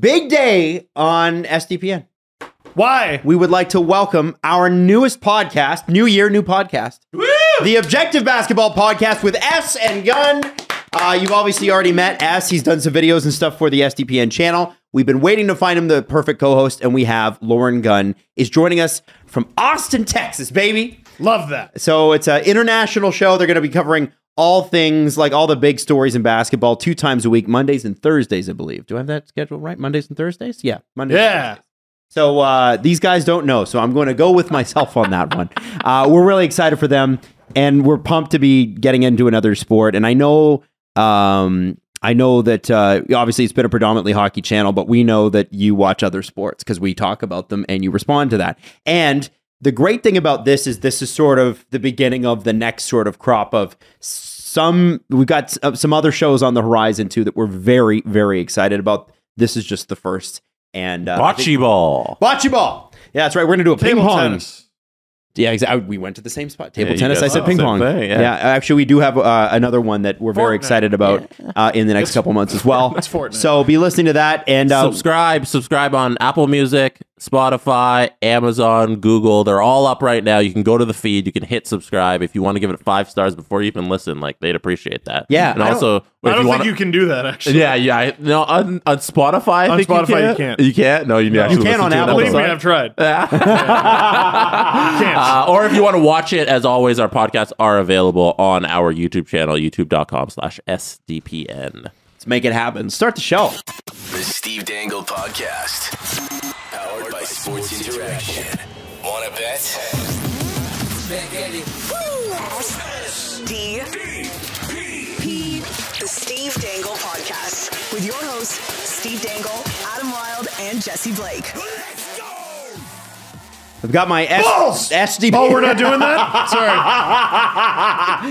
Big day on SDPN. Why? We would like to welcome our newest podcast, new year, new podcast, the Objective Basketball Podcast with Es and Gunn. Uh, you've obviously already met Es. He's done some videos and stuff for the SDPN channel. We've been waiting to find him the perfect co-host, and we have Lauren Gunn is joining us from Austin, Texas, baby. Love that. So it's an international show. They're going to be covering all things, like all the big stories in basketball, two times a week, Mondays and Thursdays, I believe. Do I have that scheduled right? Mondays and Thursdays? Yeah, Mondays. and Yeah. Thursdays. So uh, these guys don't know, so I'm going to go with myself on that one. Uh, we're really excited for them, and we're pumped to be getting into another sport. And I know, um, I know that uh, obviously it's been a predominantly hockey channel, but we know that you watch other sports because we talk about them and you respond to that. And the great thing about this is this is sort of the beginning of the next sort of crop of some. We've got uh, some other shows on the horizon too that we're very, very excited about. This is just the first. And uh, I think- Bocce ball. Bocce ball. Yeah, that's right. We're gonna do a ping Table pong. tennis. Yeah, exactly. We went to the same spot. Table Yeah, tennis. I said ping pong. thing, yeah. yeah. actually, we do have uh, another one that we're very excited about uh, in the next couple months as well. It's Fortnite. So be listening to that and uh, subscribe, subscribe on Apple Music, Spotify, Amazon, Google. They're all up right now. You can go to the feed. You can hit subscribe if you want to give it five stars before you even listen. Like they'd appreciate that. Yeah, and I also if I don't you think want you can do that actually. Yeah, yeah. I- No, on, on Spotify, I On think Spotify, you you can't. can't. You can't. No, you, actually can listen on Apple. Believe me. I've tried. Uh, or if you want to watch it, as always, our podcasts are available on our YouTube channel, youtube.com slash SDPN. let's make it happen. Start the show. The Steve Dangle Podcast. Powered by Sports Interaction. Want to bet? D P the Steve Dangle Podcast with your hosts Steve Dangle, Adam Wylde, and Jesse Blake. Let's go! I've got my S- Balls! SDP. Oh, we're not doing that.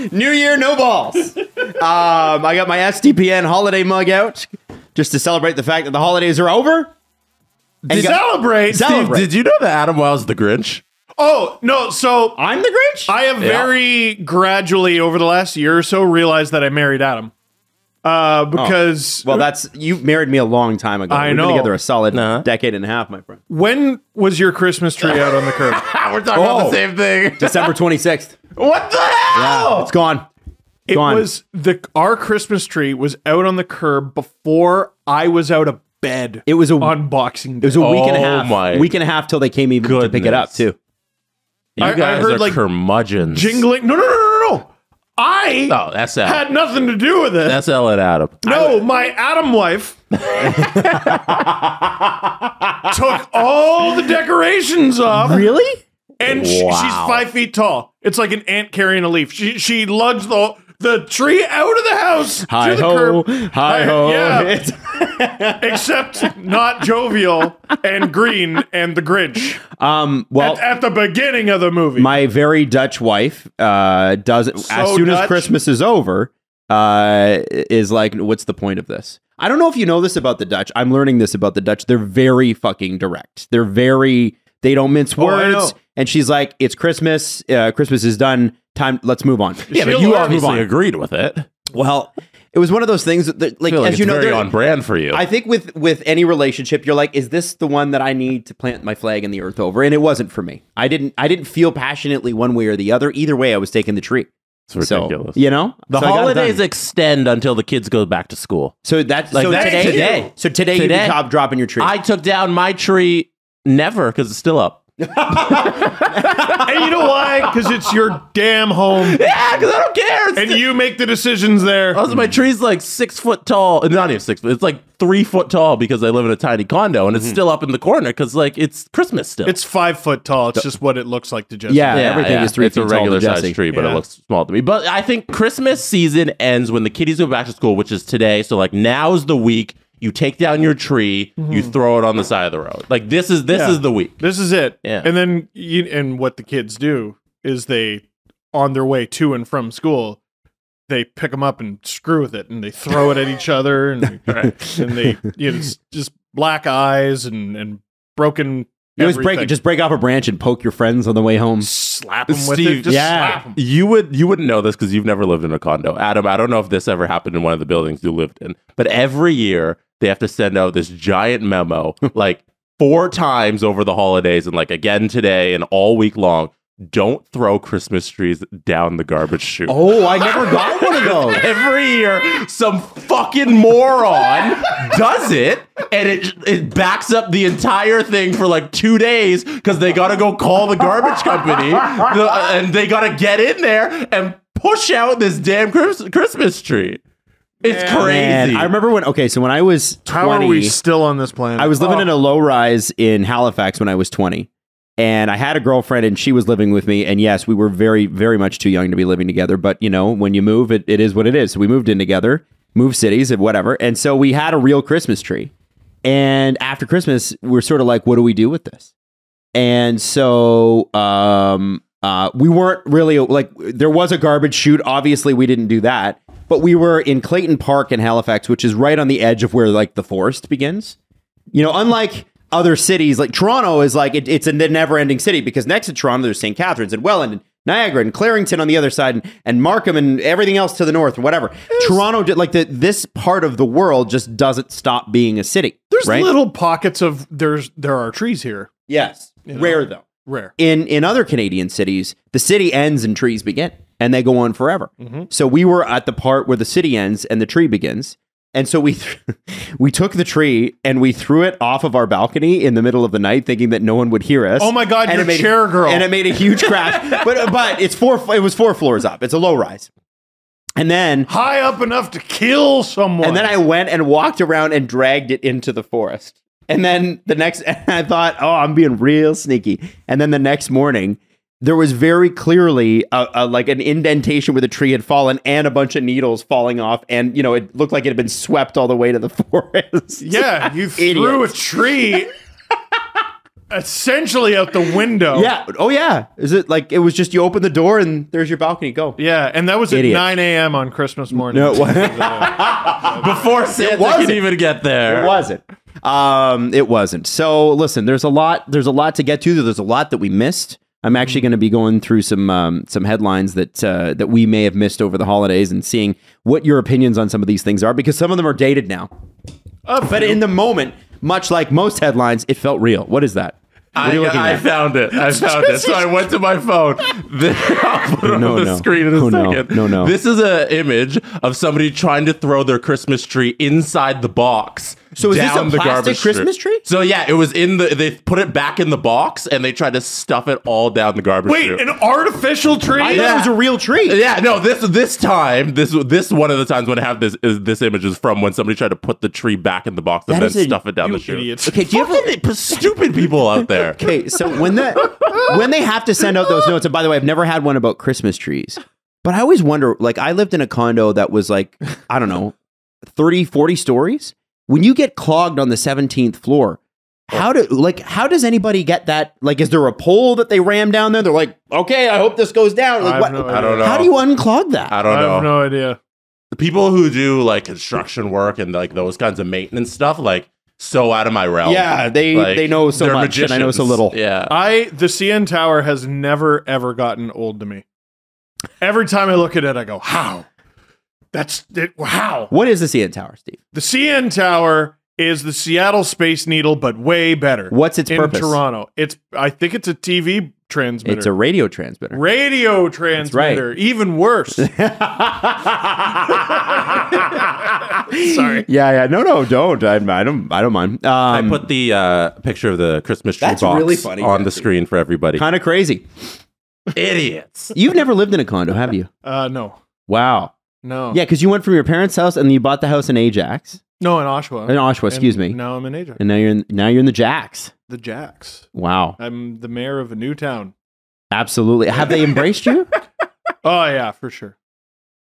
Sorry. New year, no balls. um, I got my SDPN holiday mug out just to celebrate the fact that the holidays are over. And got- Celebrate. Celebrate. Did you know that Adam Wylde's the Grinch? Oh no. So I'm the Grinch. I have very gradually over the last year or so realized that I married Adam. Uh, because well, that's you married me a long time ago. I We've know. been together a solid Nah. decade and a half, my friend. when was your Christmas tree out on the curb? We're talking about Oh. the same thing. December 26th. what the hell? It's gone. It Gone. was the our Christmas tree was out on the curb before I was out of bed. It was a on Boxing it was a week and a Oh half. my Week and a half till they came even to pick it up goodness. too. You I- I guys heard, are like, curmudgeons. jingling. No, no, no, no, no. I Oh, that's L. had nothing to do with it. That's L and Adam. no, my Adam wife took all the decorations off. Really? and sh- Wow. she's five feet tall. It's like an ant carrying a leaf. She she lugs the the tree out of the house Hi to the ho, curb. hi ho. Yeah, except not jovial and green and the Grinch um. Well, at, at the beginning of the movie. my very Dutch wife uh does it as So soon as Christmas is over. Uh, is like, what's the point of this? I don't know if you know this about the Dutch. I'm learning this about the Dutch. They're very fucking direct. They're very. They don't mince Oh, words. know. and she's like, "It's Christmas. Uh, Christmas is done. Time. Let's move on." Yeah, but you learn. obviously on. agreed with it. Well, it was one of those things that, like, feel like as you know, very there- on brand for you. I think with with any relationship, you're like, is this the one that I need to plant my flag in the earth over? And it wasn't for me. I didn't I didn't feel passionately one way or the other. Either way, I was taking the tree. it's So ridiculous. you know, the So I got it holidays extend until the kids go back to school. so that's like so that- today, today. So today, you Today. be top dropping your tree. I took down my tree never because it's still up. and you know why? Because it's your damn home, Yeah, because I don't care. It's and you make the decisions there. Also, my tree's like six foot tall. Not even six, but it's like three foot tall because I live in a tiny condo, and it's mm-hmm. still up in the corner because like it's Christmas still. It's five foot tall. It's just what it looks like to Jesse. Yeah. everything is three it's feet a tall to regular Jesse. sized tree, but Yeah. it looks small to me. But I think Christmas season ends when the kiddies go back to school, which is today. So like now's the week you take down your tree, you mm-hmm. throw it on the side of the road. Like this is this Yeah. is the week. This is it. Yeah. And then you, and what the kids do is they on their way to and from school, they pick them up and screw with it and they throw it at each other and, and they you know just black eyes and and broken you always break just break off a branch and poke your friends on the way home. slap them with it. Just yeah. You would you wouldn't know this because you've never lived in a condo, Adam. I don't know if this ever happened in one of the buildings you lived in, but every year they have to send out this giant memo like four times over the holidays and like again today and all week long. Don't throw Christmas trees down the garbage chute. Oh, I never got one of those. Every year, some fucking moron does it, and it it backs up the entire thing for like two days because they gotta go call the garbage company, and they gotta get in there and push out this damn Chris- Christmas tree. It's Man. crazy. And I remember when. Okay, so when I was twenty, How are we still on this planet? I was living Oh. in a low rise in Halifax when I was 20. And I had a girlfriend and she was living with me. And yes, we were very, very much too young to be living together. But, you know, when you move, it, it is what it is. So we moved in together, moved cities and whatever. And so we had a real Christmas tree. And after Christmas, we're sort of like, what do we do with this? And so um, uh, we weren't really like, there was a garbage chute. Obviously, we didn't do that. But we were in Clayton Park in Halifax, which is right on the edge of where like the forest begins. You know, unlike other cities, like Toronto is like it, it's a never-ending city because next to Toronto there's St. Catharines and Welland and Niagara and Clarington on the other side and, and Markham and everything else to the north or whatever. Toronto, did- like the this part of the world, just doesn't stop being a city. There's right? little pockets of there's there are trees here. yes, You know. rare though. Rare. in in other Canadian cities, the city ends and trees begin, and they go on forever. Mm-hmm. So we were at the part where the city ends and the tree begins, and so we th- we took the tree and we threw it off of our balcony in the middle of the night, thinking that no one would hear us. Oh my God, and you're it made, chair girl. and it made a huge crash. but but it's four. It was four floors up. It's a low rise, and then High up enough to kill someone. and then I went and walked around and dragged it into the forest. And then the next, I thought, oh, I'm being real sneaky. And then the next morning, there was very clearly a, a, like an indentation where the tree had fallen and a bunch of needles falling off. And, you know, it looked like it had been swept all the way to the forest. Yeah, you threw a tree essentially out the window. Yeah. Oh, yeah. Is it like it was just you open the door and there's your balcony? Go. Yeah, and that was Idiot. at 9 a.m. on Christmas morning. No, it wa- Before Santa wasn't. can even get there. It wasn't. Um, it wasn't. So listen, there's a lot. There's a lot to get to. There's a lot that we missed. I'm actually going to be going through some um, some headlines that uh, that we may have missed over the holidays and seeing what your opinions on some of these things are because some of them are dated now. A But in the moment, much like most headlines, it felt real. What is that? What are I, you I found it. I found it. So I went to my phone. I'll put it No, on the no. screen in a Oh, no. second. No, no. This is an image of somebody trying to throw their Christmas tree inside the box. So is this a the plastic Christmas chute. tree? So yeah, it was in the. They put it back in the box and they tried to stuff it all down the garbage. Wait, chute. an artificial tree? I thought it was a real tree. Yeah, no. This this time, this this one of the times when I have this is this image is from when somebody tried to put the tree back in the box and then a- stuff it down You the chute. idiots. Okay, do you ever? Fucking stupid people out there. Okay, so when that when they have to send out those notes, and by the way, I've never had one about Christmas trees, but I always wonder like I lived in a condo that was like, I don't know, 30, 40 stories. When you get clogged on the 17th floor, how do like how does anybody get that? Like, is there a pole that they ram down there? They're like, okay, I hope this goes down. Like, I what? no I don't know. How do you unclog that? I don't I know. have no idea. the people who do like construction work and like those kinds of maintenance stuff, like so out of my realm. yeah, they Like, they know so they're much, and I know so little. Yeah. I the CN Tower has never ever gotten old to me. Every time I look at it, I go, "How? That's it. How?" What is the CN Tower, Steve? The CN Tower is the Seattle Space Needle, but way better. What's its in purpose? Toronto? It's I think it's a TV transmitter. It's a radio transmitter. radio transmitter. Right. Even worse. Sorry. Yeah, yeah. No, no, don't. I, I don't. I don't mind. I Um, put the uh, picture of the Christmas tree That's box really funny, on the screen for everybody. kind of crazy. Idiots. You've never lived in a condo, have you? Uh, no, Wow. no, Yeah, because you went from your parents' house and you bought the house in Ajax, no. In Oshawa. in Oshawa. Excuse me. Now I'm in Ajax. And now you're in. Now you're in the Jacks. the Jacks. Wow. I'm the mayor of a new town. Absolutely. Have they embraced you? Oh yeah, for sure,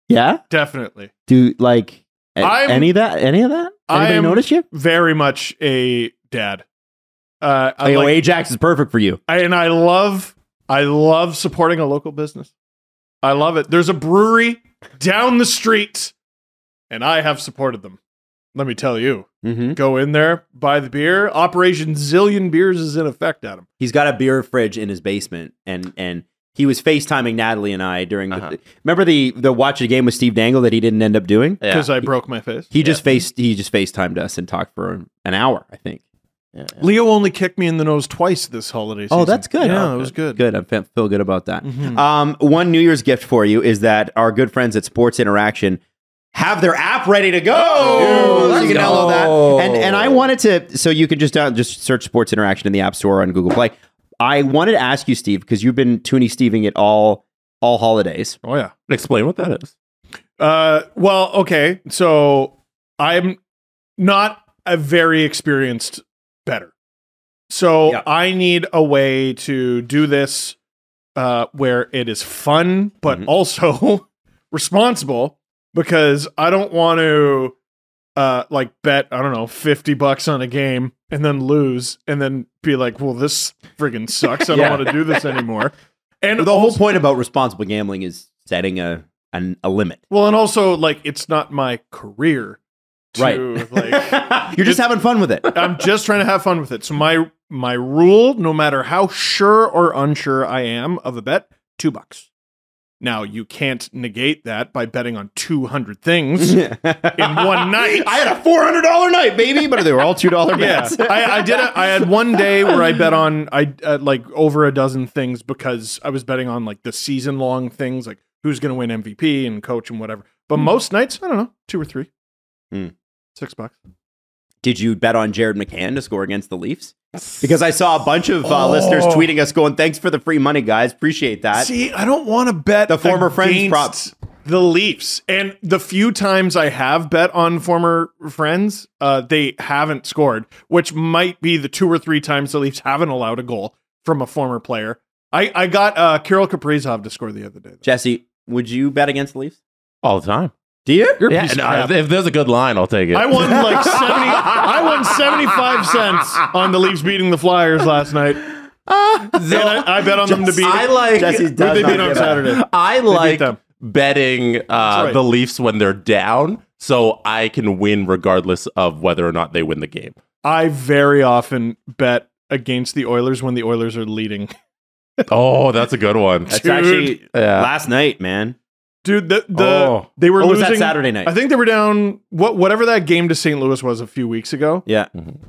Yeah. definitely. Do like I'm- any of that? Any of that? Anybody notice you? Very much a dad. Uh, I like- Ajax is perfect for you. I, and I love, I love supporting a local business. I love it. There's a brewery down the street, and I have supported them. Let me tell you, Mm-hmm. go in there, buy the beer. Operation Zillion Beers is in effect, Adam. He's got a beer fridge in his basement, and and he was FaceTiming Natalie and I during the. Uh-huh. Remember the the watch a game with Steve Dangle that he didn't end up doing. Yeah. because I broke my face. He just faced he just FaceTimed us and talked for an hour. I think. Yeah, yeah. Leo only kicked me in the nose twice this holiday season. Oh, that's good. Yeah, Oh, it was good. Good. I feel good about that. Mhm. Um, one New Year's gift for you is that our good friends at Sports Interaction have their app ready to go. Oh, so you can go. download that. And and I wanted to so you can just down, just search Sports Interaction in the App Store on Google Play. I wanted to ask you, Steve, because you've been Toonie Steving it all all holidays. Oh yeah. Explain what that is. Uh, well, okay. So I'm not a very experienced bettor. So Yeah. I need a way to do this uh, where it is fun, but Mhm. also responsible because I don't want to uh, like bet, I don't know, 50 bucks on a game and then lose and then be like, well, this friggin' sucks. I don't Yeah. want to do this anymore. And The whole point about responsible gambling is setting a an, a limit. Well, and also like it's not my career. To, Right. Like You're just having fun with it. I'm just trying to have fun with it. So my my rule, no matter how sure or unsure I am of a bet, two bucks. Now you can't negate that by betting on two hundred things. in one night. I had a four hundred dollar night, baby, but they were all two dollar Yeah, bets. I, I did. A, I had one day where I bet on I uh, like over a dozen things because I was betting on like the season long things, like who's going to win MVP and coach and whatever. But most nights, I don't know, two or three, Hmm. six bucks. Did you bet on Jared McCann to score against the Leafs? Because I saw a bunch of uh, Oh. listeners tweeting us going, "Thanks for the free money, guys. Appreciate that." See, I don't want to bet The former friends props. The Leafs, and the few times I have bet on former friends, uh, they haven't scored, which might be the two or three times the Leafs haven't allowed a goal from a former player. I, I got uh, Kirill Kaprizov to score the other day. though. Jesse, would you bet against the Leafs? All the time. Do you? Yeah, piece of no, crap. if, if there's a good line, I'll take it. I won like seventy. I won seventy five cents on the Leafs beating the Flyers last night, and I, I bet on them to beat. I like. Jesse Who does they not beat on give a- Saturday. I like them. betting uh, right. the Leafs when they're down, so I can win regardless of whether or not they win the game. I very often bet against the Oilers when the Oilers are leading. Oh, that's a good one. That's Dude. actually Yeah. last night, man. Dude, the the Oh. they were Or was losing that Saturday night? I think they were down what whatever that game to St. Louis was a few weeks ago. yeah.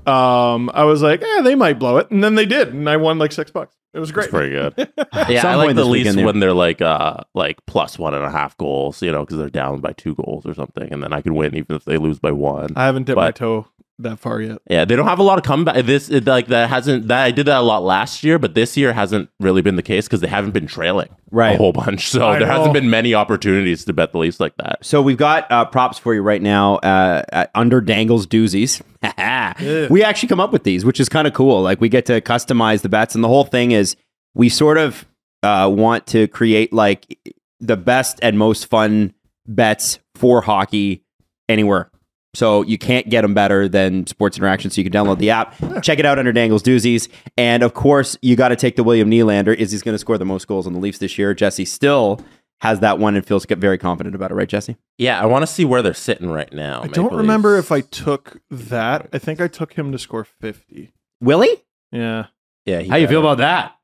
Um, I was like, eh, they might blow it, and then they did, and I won like six bucks. It was That's great. pretty good. yeah, Some I like the this Leafs weekend there. when they're like uh like plus one and a half goals, you know, because they're down by two goals or something, and then I can win even if they lose by one. I haven't dipped my toe that far yet. Yeah, they don't have a lot of comeback. This it, like that hasn't that I did that a lot last year, but this year hasn't really been the case because they haven't been trailing Right. a whole bunch. So I there know. hasn't been many opportunities to bet the Leafs like that. So we've got uh, props for you right now uh, at under Dangles doozies. we actually come up with these, which is kind of cool. Like we get to customize the bets, and the whole thing is we sort of uh, want to create like the best and most fun bets for hockey anywhere. So you can't get them better than Sports Interaction. So you can download the app, check it out under Dangles Doozies, and of course you got to take the William Nylander. Is he's going to score the most goals on the Leafs this year? Jesse still has that one and feels very confident about it, right, Jesse? Yeah, I want to see where they're sitting right now. I don't remember if I took that. I think I took him to score fifty. Willie, Yeah. Yeah, he how you feel about that?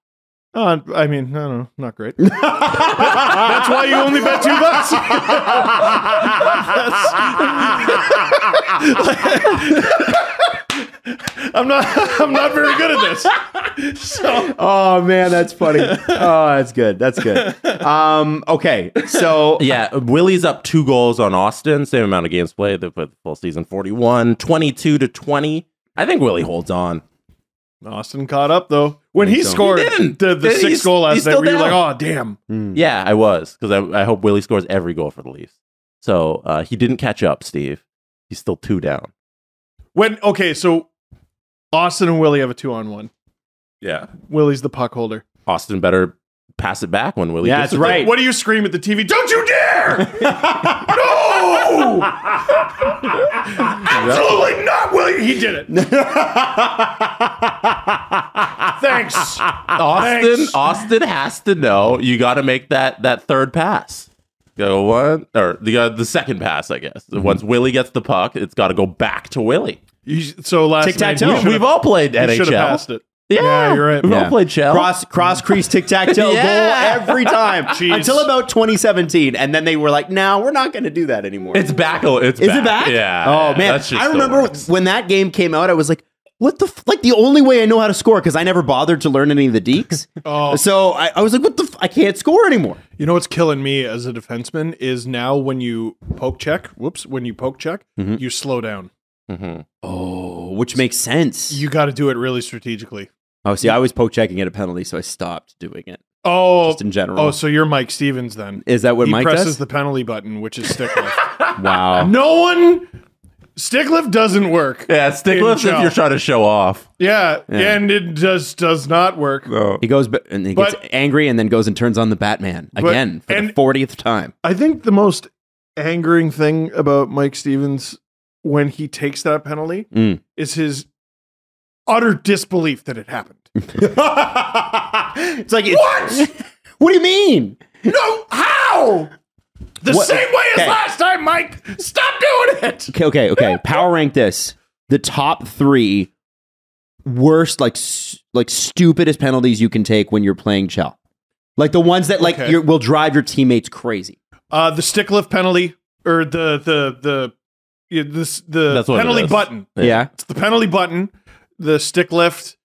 Oh, I mean, I don't know, not great. That's why you only bet two bucks. I'm not. I'm not very good at this. So Oh man, that's funny. oh, that's good. That's good. Um, okay, so Yeah, Willie's up two goals on Austin, same amount of games played. They played the full season 41, 22 to 20. I think Willie holds on. Austin caught up though when he so. scored He didn't. the, the He's- sixth goal last night. still Were you like, oh damn? mm, Yeah, I was because I, I hope Willie scores every goal for the Leafs. So uh, he didn't catch up, Steve. He's still two down. When okay, so Austin and Willie have a two on one. Yeah, Willie's the puck holder. Austin better pass it back when Willie. Yeah, gets that's it. right. What do you scream at the TV? Don't you dare! no! Absolutely not, Willie. He did it. Thanks. Austin, Thanks. Austin has to know you got to make that that third pass. Go one or the uh, the second pass, I guess. Mm-hmm. Once Willie gets the puck, it's got to go back to Willie. You, so last Tic-tac-toe. night, We- you should've- We've all played you should have passed it. Yeah, you're right. We've all Yeah. played CHEL. Cross cross crease tic tac toe Yeah. goal every time Jeez. until about 2017, and then they were like, "No, we're not going to do that anymore." It's back. It's Is it back? Yeah. Oh man, that shit I still remember works. when that game came out. I was like, "What the f-? like?" The only way I know how to score because I never bothered to learn any of the deeks. Oh. So I, I was like, "What the? F- I can't score anymore." You know what's killing me as a defenseman is now when you poke check, whoops, when you poke check, Mhm. you slow down. Mhm. Oh, which makes sense. You got to do it really strategically. Oh, see, I was poke checking at a penalty, so I stopped doing it. Oh, Just in general. oh, so you're Mike Stevens then? Is that what he Mike presses does? the penalty button, which is stick lift. wow. no one, stick lift doesn't work. Yeah, stick In lifts if you're trying to show off. Yeah, Yeah. and it just does not work. No. He goes ba- and he But- gets angry and then goes and turns on the Batman But- again for the and- fortieth time. I think the most angering thing about Mike Stevens when he takes that penalty Mm. is his utter disbelief that it happened. it's like what? what do you mean? No, how? The What- same way as okay. last time, Mike. Stop doing it. Okay, okay, okay. Power rank this: the top three worst, like like stupidest penalties you can take when you're playing CHEL. Like the ones that like Okay. will drive your teammates crazy. Uh, the stick lift penalty or the the the yeah, this the it penalty button. Yeah. It's the penalty button. The stick lift.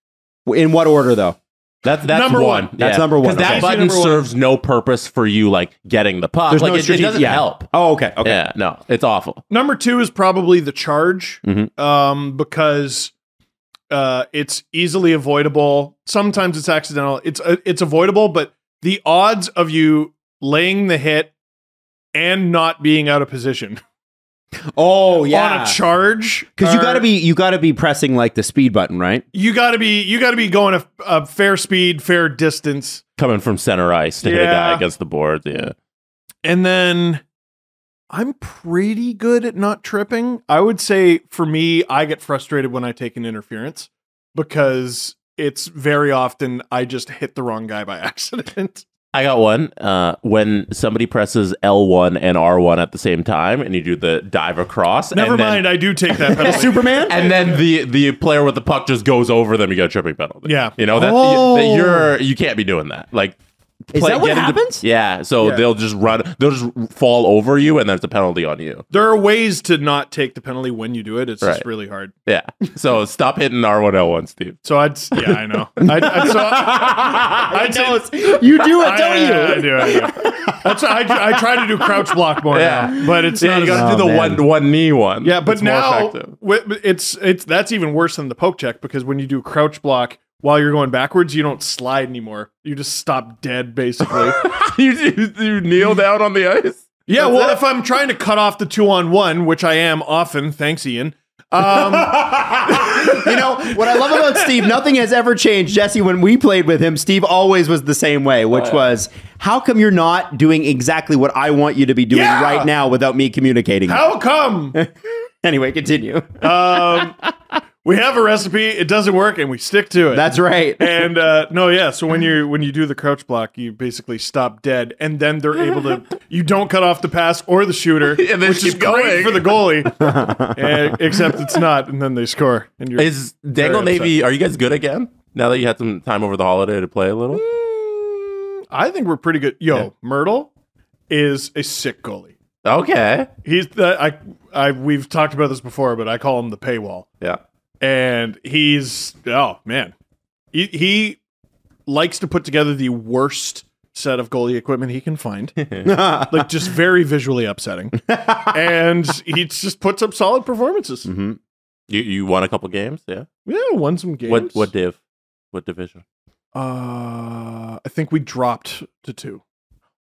In what order though? That's that's Number one. one. That's number one. Because that Okay. button Number one. serves no purpose for you like getting the puck. There's like no it, it doesn't yeah. help. Oh, okay, okay. Yeah, no, it's awful. Number two is probably the charge, Mhm. um, because uh, it's easily avoidable. Sometimes it's accidental. It's uh, it's avoidable, but the odds of you laying the hit and not being out of position Oh yeah. on a charge Because you got to be you got to be pressing like the speed button, right? you got to be you got to be going a, a fair speed, fair distance, Coming from center ice to hit a guy against the board. Yeah. and then. I'm pretty good at not tripping. I would say for me, I get frustrated when I take an interference because it's very often I just hit the wrong guy by accident. I got one. Uh, when somebody presses L1 and R1 at the same time, and you do the dive across. Never and then- mind, I do take that penalty. Superman. and then the the player with the puck just goes over them. You get a tripping penalty. Yeah. you know that, Oh. that you're you can't be doing that. Like, Is that what get into- happens? yeah. So Yeah. they'll just run. They'll just fall over you, and there's a penalty on you. there are ways to not take the penalty when you do it. It's Right. just really hard. Yeah. So stop hitting R1 L1, Steve. So I'd yeah, I know. I, I, so I'd say, you do it, don't you? I, I do. I do. That's I, I try to do crouch block more Yeah. now, but it's Yeah, not you got to do Oh, the man. one one knee one. Yeah, but It's more now effective. it's it's that's even worse than the poke check because when you do crouch block while you're going backwards, you don't slide anymore. You just stop dead basically. you, you, you kneel down on the ice. yeah, That's well, if I'm trying to cut off the two on one, which I am often, thanks Ian. Um, you know what I love about Steve? Nothing has ever changed. Jesse, when we played with him, Steve always was the same way, which was, how come you're not doing exactly what I want you to be doing Yeah! right now without me communicating? how come? Anyway, continue. Um, we have a recipe. It doesn't work, and we stick to it. That's right. and uh, no, yeah. So when you when you do the crouch block, you basically stop dead, and then they're able to. You don't cut off the pass or the shooter, And then which is keep great for the goalie. Eh, except it's not, and then they score, and you're. Is Dangle Very. Navy? Are you guys good again? Now that you had some time over the holiday to play a little. Mm, I think we're pretty good. Yo, Yeah. Myrtle is a sick goalie. Okay. He's the I I we've talked about this before, but I call him the paywall. Yeah. And he's oh man, he he likes to put together the worst set of goalie equipment he can find, like just very visually upsetting, and he just puts up solid performances. Mhm. You you won a couple games. Yeah. Yeah, won some games. What what div? What division? Uh, I think we dropped to two.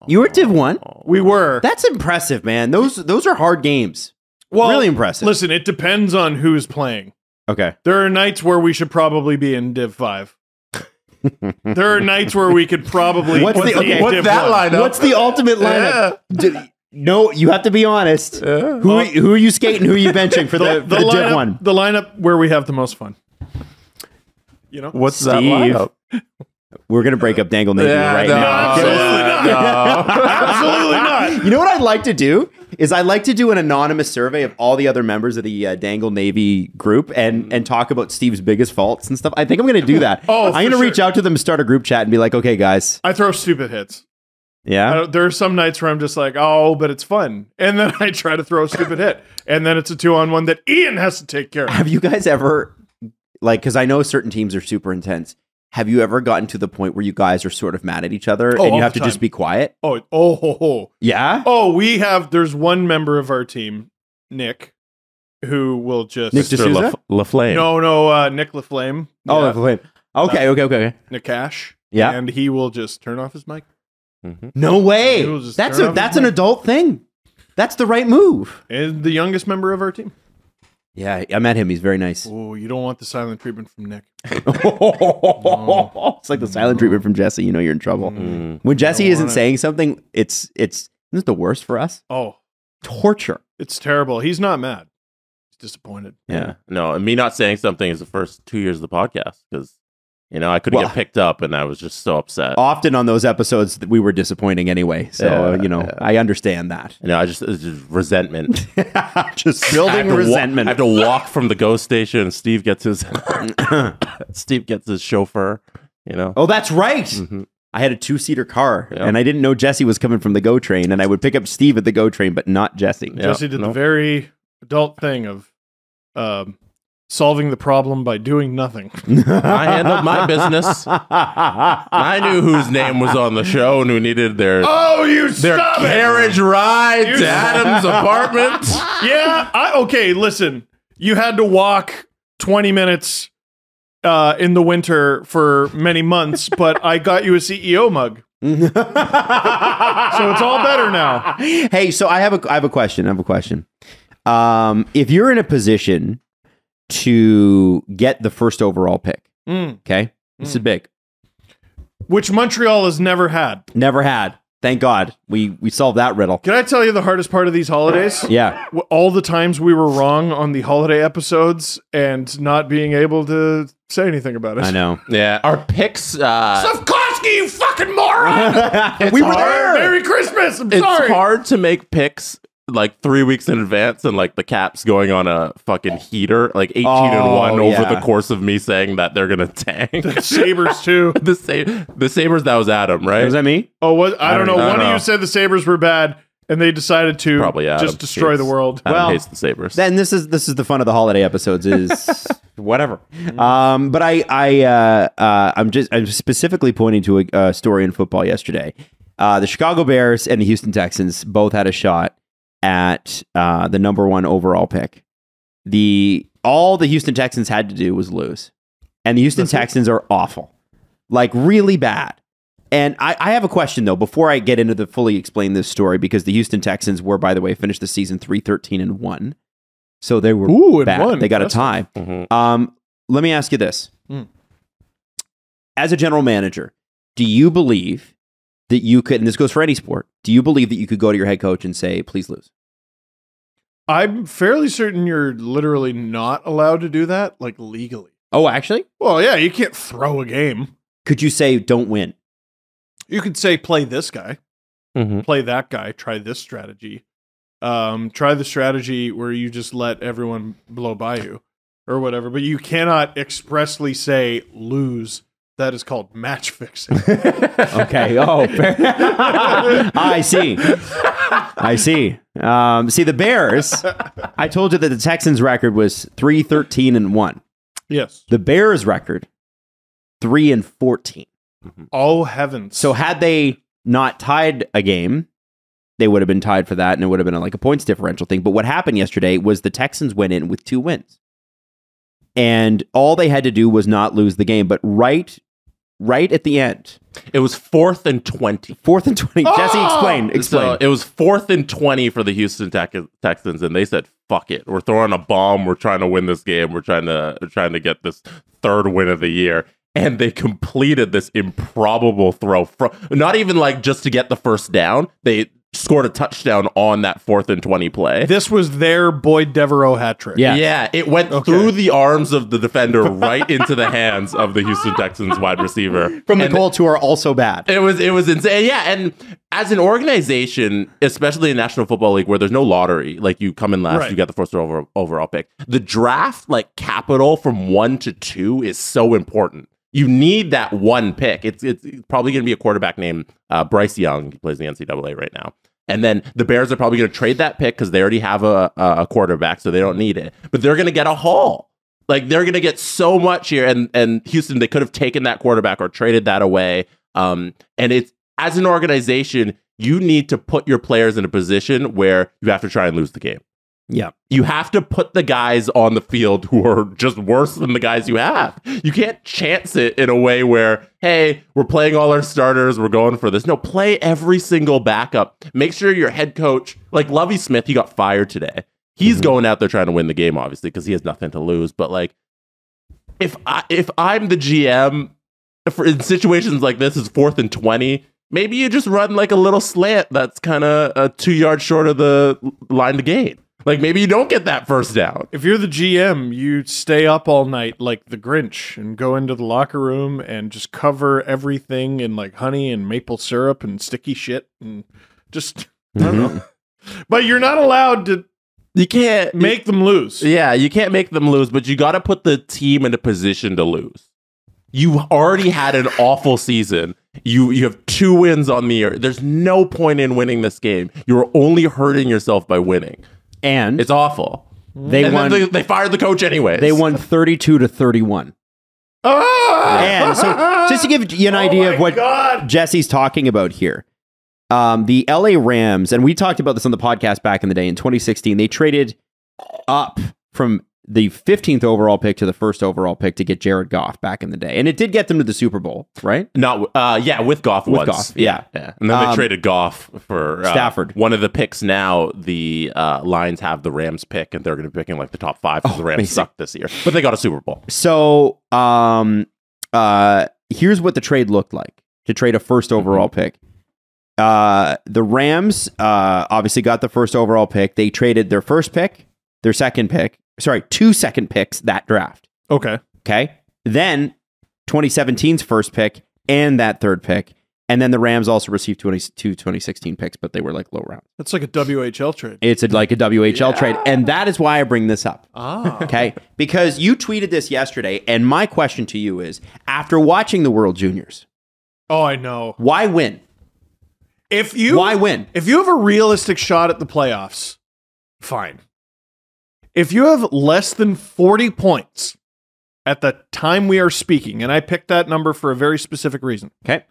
You were Div 1? Oh. We were That's impressive, man. Those those are hard games. well, really impressive. Listen, it depends on who's playing. Okay. There are nights where we should probably be in Div Five. there are nights where we could probably. What's the- okay. What's that one. lineup? What's the ultimate lineup? D- no, you have to be honest. Yeah. Who, who are you skating? Who are you benching for the, the, for the, Div 1? the lineup where we have the most fun. You know, What's that lineup? We're gonna break up Dangle Navy Yeah, right no, now. Absolutely yeah, no. Absolutely not. You know what I'd like to do is I'd like to do an anonymous survey of all the other members of the uh, Dangle Navy group and and talk about Steve's biggest faults and stuff. I think I'm going to do that. Oh, I'm going to reach out to them, start a group chat, and be like, okay, guys, I throw stupid hits. Yeah, there are some nights where I'm just like, oh, but it's fun, and then I try to throw a stupid hit, and then it's a two on one that Ian has to take care of. have you guys ever like because I know certain teams are super intense. Have you ever gotten to the point where you guys are sort of mad at each other Oh, and you have the to just be quiet? Oh, oh, ho, ho. Yeah, oh, we have. There's one member of our team, Nick, who will just Nick Mr. D'Souza? La, Laflame. no, no, uh, Nick Laflame. Oh, yeah, wait. okay, okay, okay. Nick Cash. Yeah. and he will just turn off his mic. Mhm. No way. It was just That's a that's an mic. adult thing. That's the right move. And the youngest member of our team. Yeah, I met him. He's very nice. Oh, you don't want the silent treatment from Nick. it's like the silent treatment from Jesse. You know you're in trouble. Mm. When Jesse isn't want it. saying something, it's it's isn't it the worst for us? Oh, Torture. it's terrible. He's not mad. He's disappointed. Yeah. No, and me not saying something is the first two years of the podcast because you know I couldn't Well- get picked up, and I was just so upset. Often on those episodes that we were disappointing anyway. So Yeah, you know, yeah. I understand that. You know, I just it's just resentment. Just I have building to wa- resentment. I have to walk from the ghost station, and Steve gets his Steve gets his chauffeur. You know. oh, that's right. Mhm. I had a two seater car, Yeah. and I didn't know Jesse was coming from the GO train, and I would pick up Steve at the GO train, but not Jesse. Yeah, Jesse did no. the very adult thing of um, solving the problem by doing nothing. I handled my business. I knew whose name was on the show and who needed their Oh, you their it! carriage ride You to Adam's apartment. Yeah, I okay. Listen, you had to walk twenty minutes uh, in the winter for many months, but I got you a CEO mug, so it's all better now. hey, so I have a I have a question. I have a question. Um, if you're in a position to get the first overall pick, Mm, okay, this is big. which Montreal has never had. Never had. Thank God we we solved that riddle. Can I tell you the hardest part of these holidays? Yeah. All the times we were wrong on the holiday episodes and not being able to say anything about it. I know. Yeah, our picks. Uh, Safkowski, you fucking moron! we were hard. there. Merry Christmas. I'm it's sorry. hard to make picks like three weeks in advance and like the caps going on a fucking heater like 18 and Oh, 1 over yeah. the course of me saying that they're gonna tank the Sabres too. the sa- the sabres that was adam right Was that me? Oh, what? I, don't know. I don't One of you said the Sabres were bad, and they decided to Probably Adam just destroy hates- the world. adam Well, hates the sabres Then this is this is the fun of the holiday episodes is whatever. Um, but I I uh, uh, I'm just I'm specifically pointing to a, a story in football yesterday. Uh, the Chicago Bears and the Houston Texans both had a shot at uh, the number one overall pick. The all the Houston Texans had to do was lose, and the Houston That's it? Texans are awful, like really bad. And I, I have a question though before I get into the fully explain this story because the Houston Texans were, by the way, finished the season three thirteen and one, so they were Ooh, and bad. one. They got a That's- tie. Mhm. Um, let me ask you this: Hmm. as a general manager, do you believe that you could? And this goes for any sport. Do you believe that you could go to your head coach and say, "Please lose"? I'm fairly certain you're literally not allowed to do that, like legally. Oh, actually, Well, yeah, you can't throw a game. could you say, "Don't win"? You could say, play this guy, Mhm. play that guy, try this strategy. Um, try the strategy where you just let everyone blow by you or whatever. But you cannot expressly say lose. That is called match fixing. Okay. Oh, fair. I see. I see. Um, see, the Bears. I told you that the Texans' record was three thirteen and one. yes. The Bears' record three and fourteen. Oh heavens. So had they not tied a game, they would have been tied for that, and it would have been like a points differential thing. But what happened yesterday was the Texans went in with two wins, and all they had to do was not lose the game. But right, right at the end, it was fourth and 20 fourth and twenty. Oh! Jesse, explain. Explain. So it was fourth and 20 for the Houston Tex- Texans, and they said, fuck it. We're throwing a bomb. We're trying to win this game. We're trying to we're trying to get this third win of the year. And they completed this improbable throw from not even like just to get the first down. They scored a touchdown on that fourth and 20 play. This was their Boyd Devereaux hat trick. Yeah. Yeah, it went Okay. through the arms of the defender right into the hands of the Houston Texans wide receiver. From the And Colts, who are also bad. It was it was insane. Yeah, and as an organization, especially in National Football League, where there's no lottery, like you come in last, Right. you get the first overall pick. The draft, like capital from one to two, is so important. You need that one pick. It's it's probably going to be a quarterback named uh, Bryce Young. He plays the NCAA right now. And then the Bears are probably going to trade that pick because they already have a, a a quarterback, so they don't need it. But they're going to get a haul. Like they're going to get so much here, and and Houston they could have taken that quarterback or traded that away. Um, and it's as an organization, you need to put your players in a position where you have to try and lose the game. Yeah. You have to put the guys on the field who are just worse than the guys you have. You can't chance it in a way where, hey, we're playing all our starters, we're going for this. No, play every single backup. Make sure your head coach, like Lovie Smith, he got fired today. He's going out there trying to win the game, obviously, because he has nothing to lose. But like, if I if I'm the GM for in situations like this, is fourth and twenty. Maybe you just run like a little slant that's kind of uh, two yards short of the line to gain. Like maybe you don't get that first down. If you're the GM, you stay up all night like the Grinch and go into the locker room and just cover everything in like honey and maple syrup and sticky shit and just I don't mm-hmm. know. But you're not allowed to You can't make them lose. Yeah, you can't make them lose, but you got to put the team in a position to lose. You already had an awful season. You you have two wins on the year. There's no point in winning this game. You're only hurting yourself by winning. And It's awful. they and won. they, they fired the coach anyways. they won 32 to 31. Ah! And so, just to give you an Oh idea of what God. Jesse's talking about here, um, the LA Rams, and we talked about this on the podcast back in the day in 2016, they traded up from the 15th overall pick to the first overall pick to get Jared Goff back in the day. And it did get them to the Super Bowl, right? Not uh yeah, with Goff With once. Goff, yeah. yeah. And then they Um, traded Goff for uh, Stafford. One of the picks now, the uh, Lions have the Rams pick, and they're going to be picking like the top five because Oh, the Rams amazing. sucked this year, but they got a Super Bowl. So, um, uh, here's what the trade looked like to trade a first overall pick. Uh, the Rams uh, obviously got the first overall pick. They traded their first pick, their second pick, sorry, two second picks that draft. Okay. Okay. Then 2017's first pick and that third pick. And then the Rams also received 22 2016 picks, but they were like low round. That's like a WHL trade. It's a, like a WHL trade. And that is why I bring this up. Ah. Okay. Because you tweeted this yesterday. And my question to you is after watching the World Juniors, Oh, I know. why win? If you Why win? If you have a realistic shot at the playoffs, fine. If you have less than 40 points at the time we are speaking, and I picked that number for a very specific reason, Okay.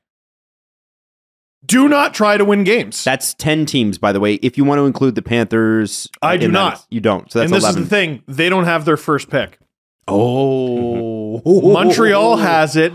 do not try to win games. That's 10 teams, by the way. If you want to include the Panthers, I do that, not. You don't. So that's and this 11. is the thing they don't have their first pick. Oh. Montreal has it,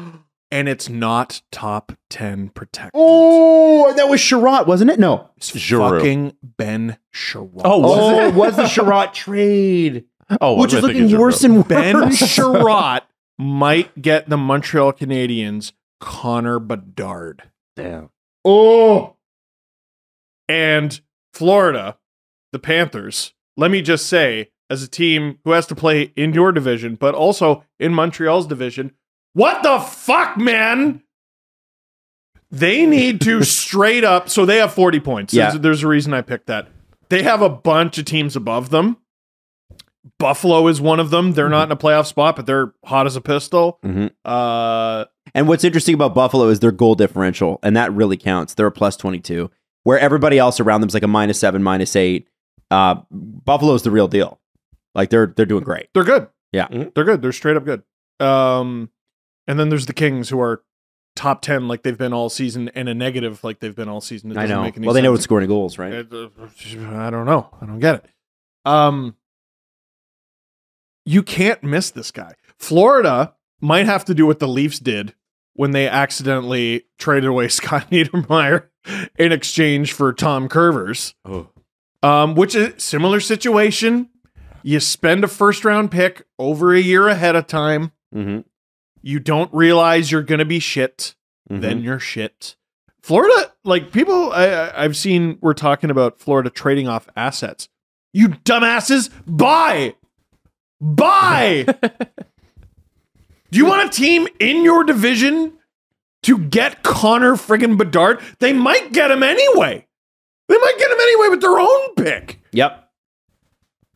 and it's not top 10 protected. Oh, that was Chiarot, wasn't it? No. It's Giroux. fucking Ben Chiarot. Oh, was oh, it? it was the Chiarot trade, Oh, which what is am I thinking, looking worse Giroux? and Ben worse. Chiarot might get the Montreal Canadiens Connor Bedard. Damn. oh. And Florida, the Panthers, let me just say, as a team who has to play in your division, but also in Montreal's division, what the fuck, man? They need to straight up. So they have 40 points. Yeah. There's, there's a reason I picked that. They have a bunch of teams above them. Buffalo is one of them. They're not in a playoff spot, but they're hot as a pistol. Mhm. Uh, And what's interesting about Buffalo is their goal differential, and that really counts. They're a plus 22, where everybody else around them's like a minus seven, minus eight. Uh, Buffalo's the real deal. Like they're they're doing great. they're good. Yeah. Mhm. They're good. They're straight up good. Um, and then there's the Kings who are top 10 like they've been all season and a negative like they've been all season. It I know. make any Well, they know what's sense. scoring goals, right? Uh, I don't know. I don't get it. Um, you can't miss this guy. Florida might have to do what the Leafs did when they accidentally traded away Scott Niedermayer in exchange for Tom Kurvers, Oh. um, which is similar situation. You spend a first round pick over a year ahead of time. Mm-hmm. You don't realize you're going to be shit. Then mm-hmm. you're shit. Florida, like people I, I- I've seen we're talking about Florida trading off assets. You dumbasses, buy, buy. Do you want a team in your division to get Connor friggin' Bedard? They might get him anyway. They might get him anyway with their own pick. Yep.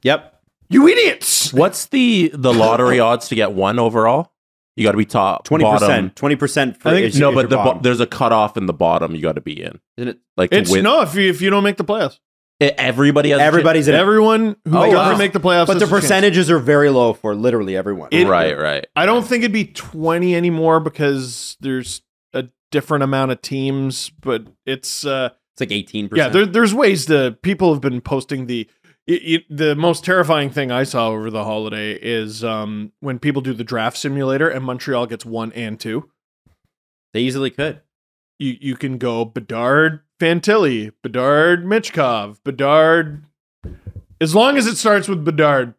Yep. You idiots. What's the the lottery odds to get one overall? You got to be top Twenty bottom. percent. Twenty percent for I think- is- No, is but your the bo- there's a cutoff in the bottom. You got to be in. Isn't it? Like It's win. no if you if you don't make the playoffs. E- everybody has a Everybody's in. Everyone who Oh, doesn't wow. make the playoffs, But the percentages are very low for literally everyone. It- right, right. I don't think it'd be 20 anymore because there's a different amount of teams, but it's uh It's like eighteen yeah, percent. there, there's ways to people have been posting the it, it- the most terrifying thing I saw over the holiday is um when people do the draft simulator and Montreal gets 1 and 2. They easily could. You you can go Bedard Fantilli, Bedard Michkov, Bedard as long as it starts with Bedard,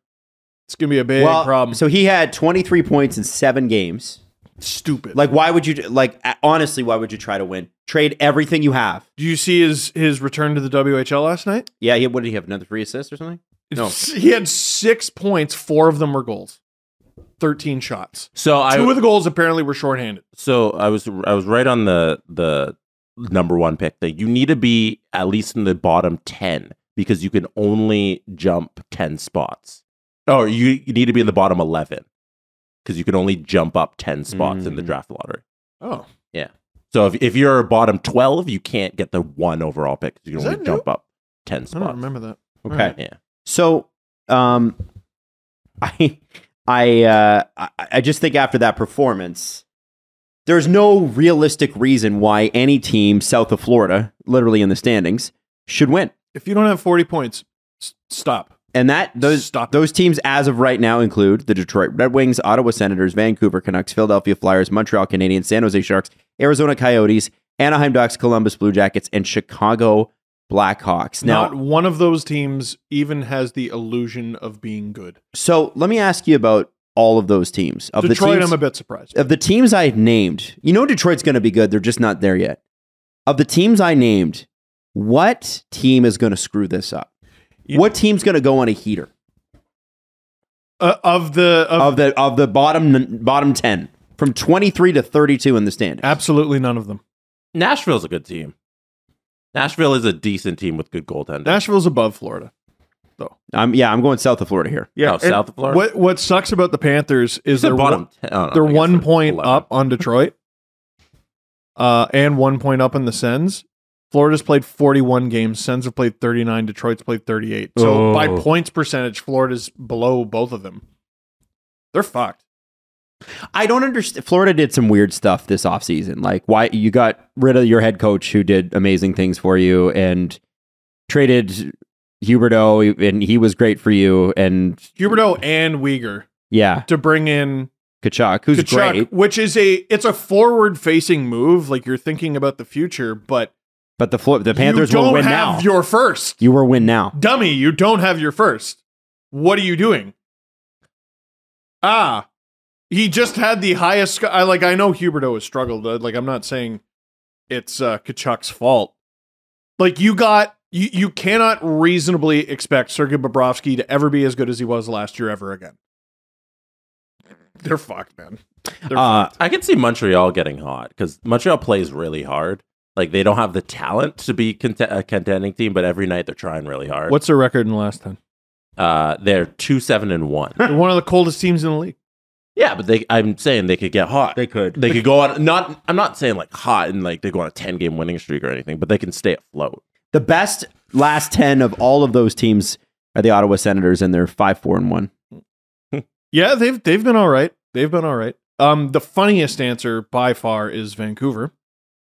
it's going to be a big well, problem. so he had twenty three points in seven games. Stupid. Like, why would you? Like, honestly, why would you try to win? Trade everything you have. Do you see his his return to the WHL last night? Yeah, he, what did he have? Another three assists or something? No. He had six points. Four of them were goals. Thirteen shots. So I Two of the goals apparently were shorthanded. so I was I was right on the the number one pick thing. You need to be at least in the bottom ten because you can only jump ten spots. Or you, you need to be in the bottom eleven because you can only jump up ten spots in the Mm. draft lottery. Oh, Yeah. So if if you're a bottom twelve, you can't get the one overall pick. 'cause You can Is only that jump new? up ten I spots. don't remember that. Okay. Alright. Yeah. So, um, I, I, uh, I, I just think after that performance, there's no realistic reason why any team south of Florida, literally in the standings, should win. If you don't have forty points, s- stop. And that those Stop. those teams as of right now include the Detroit Red Wings, Ottawa Senators, Vancouver Canucks, Philadelphia Flyers, Montreal Canadiens, San Jose Sharks, Arizona Coyotes, Anaheim Ducks, Columbus Blue Jackets, and Chicago Blackhawks. Now, Not one of those teams even has the illusion of being good. so let me ask you about all of those teams. Of Detroit, the teams, I'm a bit surprised. of the teams I named, you know Detroit's going to be good. They're just not there yet. Of the teams I named, what team is going to screw this up? You- What team's going to go on a heater Uh, of the of, of the of the bottom bottom ten from twenty three to thirty two in the standings? absolutely none of them. Nashville's a good team. Nashville is a decent team with good goaltending. Nashville's above Florida. I'm yeah, I'm going south of Florida here. Yeah, Oh, south of Florida? What what sucks about the Panthers is Is they're bottom. one, 10 oh, no, they're I guess one they're point 11. up on Detroit, uh, and one point up on the Sens. Florida's played 41 games. Sens have played 39. Detroit's played 38. So Oh. by points percentage, Florida's below both of them. They're fucked. I don't understand. Florida did some weird stuff this offseason. Like why you got rid of your head coach who did amazing things for you and traded Huberdeau and he was great for you and Huberdeau and Weegar yeah, to bring in Tkachuk, who's Tkachuk, great, which is a it's a forward facing move. Like you're thinking about the future, but but the Flo- the Panthers you don't will win have now. your first. you will win now. dummy, you don't have your first. What are you doing? Ah, he just had the highest. I like. I know Huberdeau has struggled. Like, I'm not saying it's uh, Tkachuk's fault. Like, you got you. You cannot reasonably expect Sergei Bobrovsky to ever be as good as he was last year ever again. They're fucked, man. They're Uh, fucked. I can see Montreal getting hot because Montreal plays really hard. Like they don't have the talent to be cont- a contending team, but every night they're trying really hard. What's their record in the last ten? Uh, they're two seven and one. They're one of the coldest teams in the league. yeah, but they. I'm saying they could get hot. They could. They could go on. Not. I'm not saying like hot and like they go on a ten game winning streak or anything, but they can stay afloat. The best last 10 of all of those teams are the Ottawa Senators, and they're 5 4 and 1. Yeah, they've they've been all right. They've been all right. Um, the funniest answer by far is Vancouver.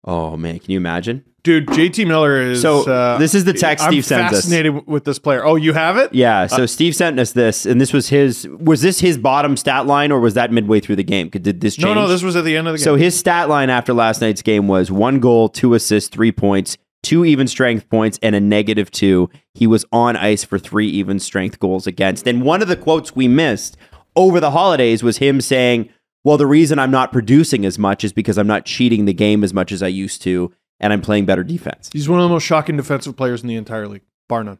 Oh, man. Can you imagine? Dude, JT Miller is. So, uh, this is the text I'm Steve sends us. fascinated with this player. Oh, you have it? Yeah. So Steve sent us this, and this was his. Was this his bottom stat line, or was that midway through the game? Did this change? No, no, this was at the end of the game. So his stat line after last night's game was one goal, two assists, three points, two even strength points, and a negative two. He was on ice for three even strength goals against. And one of the quotes we missed over the holidays was him saying, Well, the reason I'm not producing as much is because I'm not cheating the game as much as I used to. and I'm playing better defense. He's one of the most shocking defensive players in the entire league, bar none.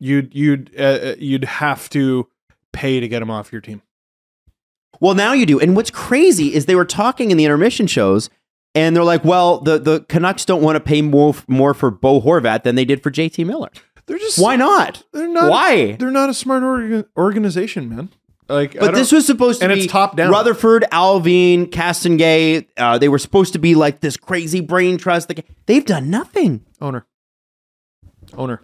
You'd you'd uh, uh, you'd have to pay to get him off your team. Well, now you do. And what's crazy is they were talking in the intermission shows, and they're like, "Well, the the Canucks don't want to pay more more for Bo Horvat than they did for JT Miller. They're just Why not? They're not. Why? They're not a smart orga- organization, man. Like, But this was supposed to and be it's top down. Rutherford, Allvin, Castonguay. Uh, they were supposed to be like this crazy brain trust. They've done nothing. owner, owner,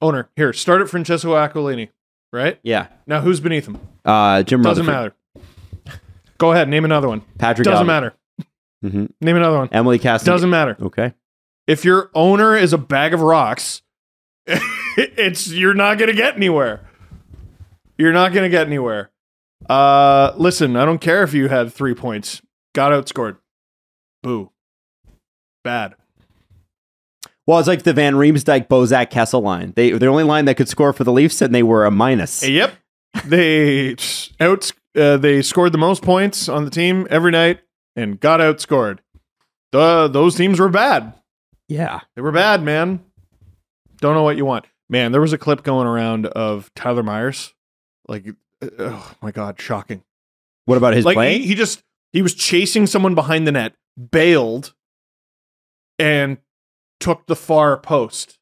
owner. Here, start at Francesco Aquilini. Right Yeah. now, who's beneath him? Uh, Jim Doesn't Rutherford, matter. Go ahead, name another one. Patrik. Doesn't Allvin. matter. Mhm. Name another one. Emily Castonguay. Doesn't matter. Okay. If your owner is a bag of rocks, it's you're not gonna get anywhere. You're not gonna get anywhere. Uh, listen, I don't care if you had three points. Got outscored. Boo. Bad. Well, it's like the Van Riemsdyk Bozak Kessel line. They they're the only line that could score for the Leafs, and they were a minus. Yep. They out. Uh, they scored the most points on the team every night and got outscored. The those teams were bad. Yeah. They were bad, man. Don't know what you want. Man, there was a clip going around of Tyler Myers. Like, uh, oh my God, shocking. What about his like, play? he, he just, he was chasing someone behind the net, bailed, and took the far post.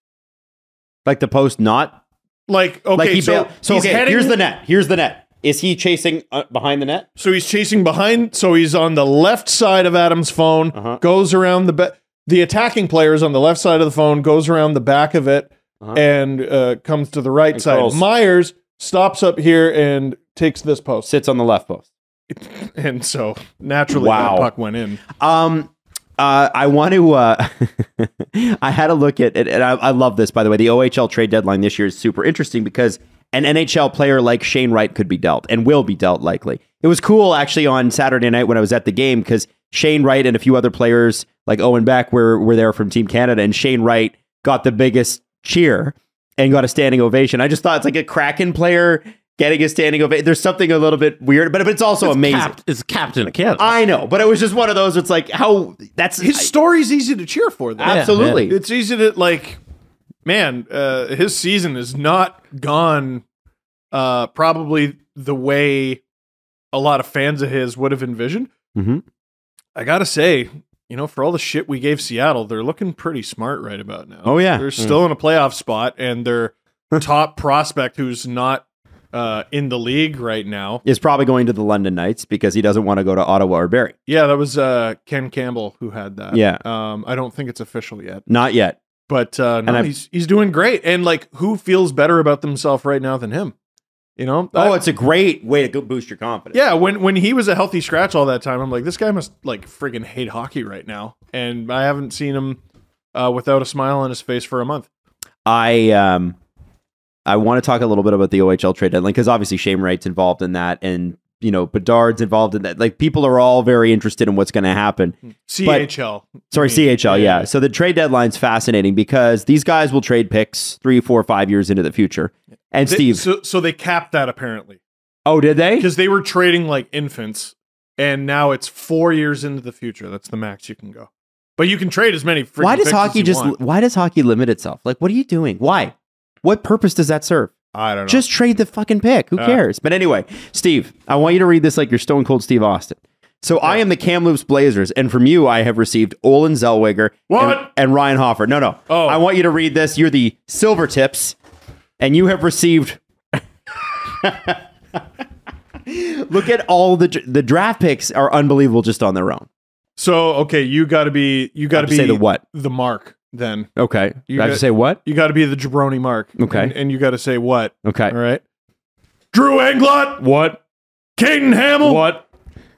like the post, not Like, okay, like he so, bailed. So he's okay, heading, here's the net. Here's the net. Is he chasing uh, behind the net? So he's chasing behind. So he's on the left side of Adam's phone, Uh-huh. goes around the ba- the attacking player is on the left side of the phone, goes around the back of it, Uh-huh. and uh, comes to the right And side. curls. Myers stops up here and takes this post, Sits on the left post. and so naturally Wow. that puck went in. Um, uh, I want to. Uh, I had a look at it, and I, I love this. By the way, the OHL trade deadline this year is super interesting because an NHL player like Shane Wright could be dealt and will be dealt likely. It was cool actually on Saturday night when I was at the game because Shane Wright and a few other players like Owen Beck were were there from Team Canada, and Shane Wright got the biggest cheer and got a standing ovation. I just thought it's like a Kraken player getting a standing ovation. There's something a little bit weird, but, but it's also It's amazing. Cap- it's captain of Canada. I know, but it was just one of those. It's like how that's His story's easy to cheer for. Though. absolutely. It's easy to like, man. Uh, his season is not gone. Uh, probably the way a lot of fans of his would have envisioned. Mhm. I gotta say, you know, for all the shit we gave Seattle, they're looking pretty smart right about now. Oh, yeah. they're still in a playoff spot, and their top prospect, who's not uh, in the league right now, is probably going to the London Knights because he doesn't want to go to Ottawa or Barrie. yeah, that was uh, Ken Campbell who had that. Yeah. um, I don't think it's official yet. Not yet. But uh, no, he's he's doing great, and like, who feels better about themselves right now than him? You know? Oh, I- it's a great way to boost your confidence. yeah. When when he was a healthy scratch all that time, I'm like, this guy must like friggin' hate hockey right now, and I haven't seen him uh, without a smile on his face for a month. I um, I want to talk a little bit about the OHL trade deadline because obviously Shane Wright's involved in that, and you know Bedard's involved in that. Like people are all very interested in what's going to happen. CHL. Sorry, I mean, CHL. Yeah. So the trade deadline's fascinating because these guys will trade picks three, four, five years into the future. And They- Steve, so so they capped that apparently oh, did they? because they were trading like infants, and now it's four years into the future. That's the max you can go. But you can trade as many. Why does hockey just? want. Why does hockey limit itself? Like, what are you doing? Why? What purpose does that serve? I don't know. Just trade the fucking pick. Who Uh. cares? But anyway, Steve, I want you to read this like you're Stone Cold Steve Austin. So I am the Kamloops Blazers, and from you, I have received Olen Zellweger What? And, and Ryan Hofer. No, no. Oh. I want you to read this. You're the Silvertips, and you have received. Look at all the the draft picks are unbelievable just on their own. So okay, you got to be you got to to be say the what? the mark. Then Okay, You I have got- to say what? you got to be the jabroni mark. Okay. and, and you got to say what? Okay, All right. Drew Englot, what? Kaden Hammell, What?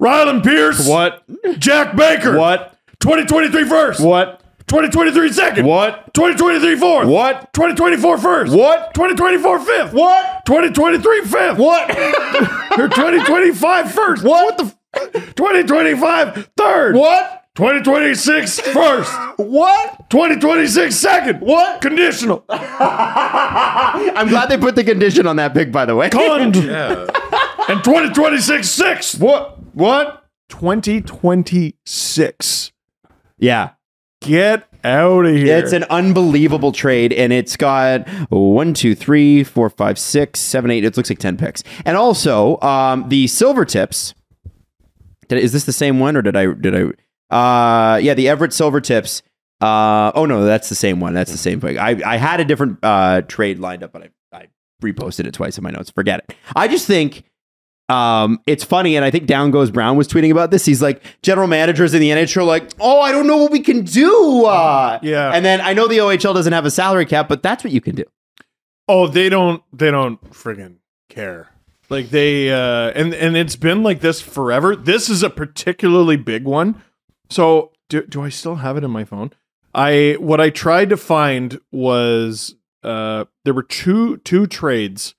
Rylan Pierce, What? Jack Baker, What? 2023 first, What? 2023 second, What? 2023 fourth, What? 2024 first, What? 2024 fifth, What? 2023 fifth, What? or 2025 first, What? the? F- 2025 third, what? 2026 first. What? 2026 second. What? Conditional. I'm glad they put the condition on that pick, by the way. Cond. And 2026 sixth. What? What? 2026 Yeah. Get out of here. It's an unbelievable trade, and it's got one, two, three, four, five, six, seven, eight. It looks like ten picks, and also um, the silver tips. Did, is this the same one, or did I did I? Uh, yeah, the Everett silver tips. Uh, oh no, that's the same one. That's the same thing. I I had a different uh, trade lined up, but I I reposted it twice in my notes. Forget it. I just think um, it's funny, and I think Down Goes Brown was tweeting about this. He's like, general managers in the NHL are like, oh, I don't know what we can do. Uh, Yeah. And then I know the OHL doesn't have a salary cap, but that's what you can do. Oh, they don't they don't friggin' care. Like they uh and and it's been like this forever. This is a particularly big one. So do, do I still have it in my phone? I what I tried to find was uh there were two two trades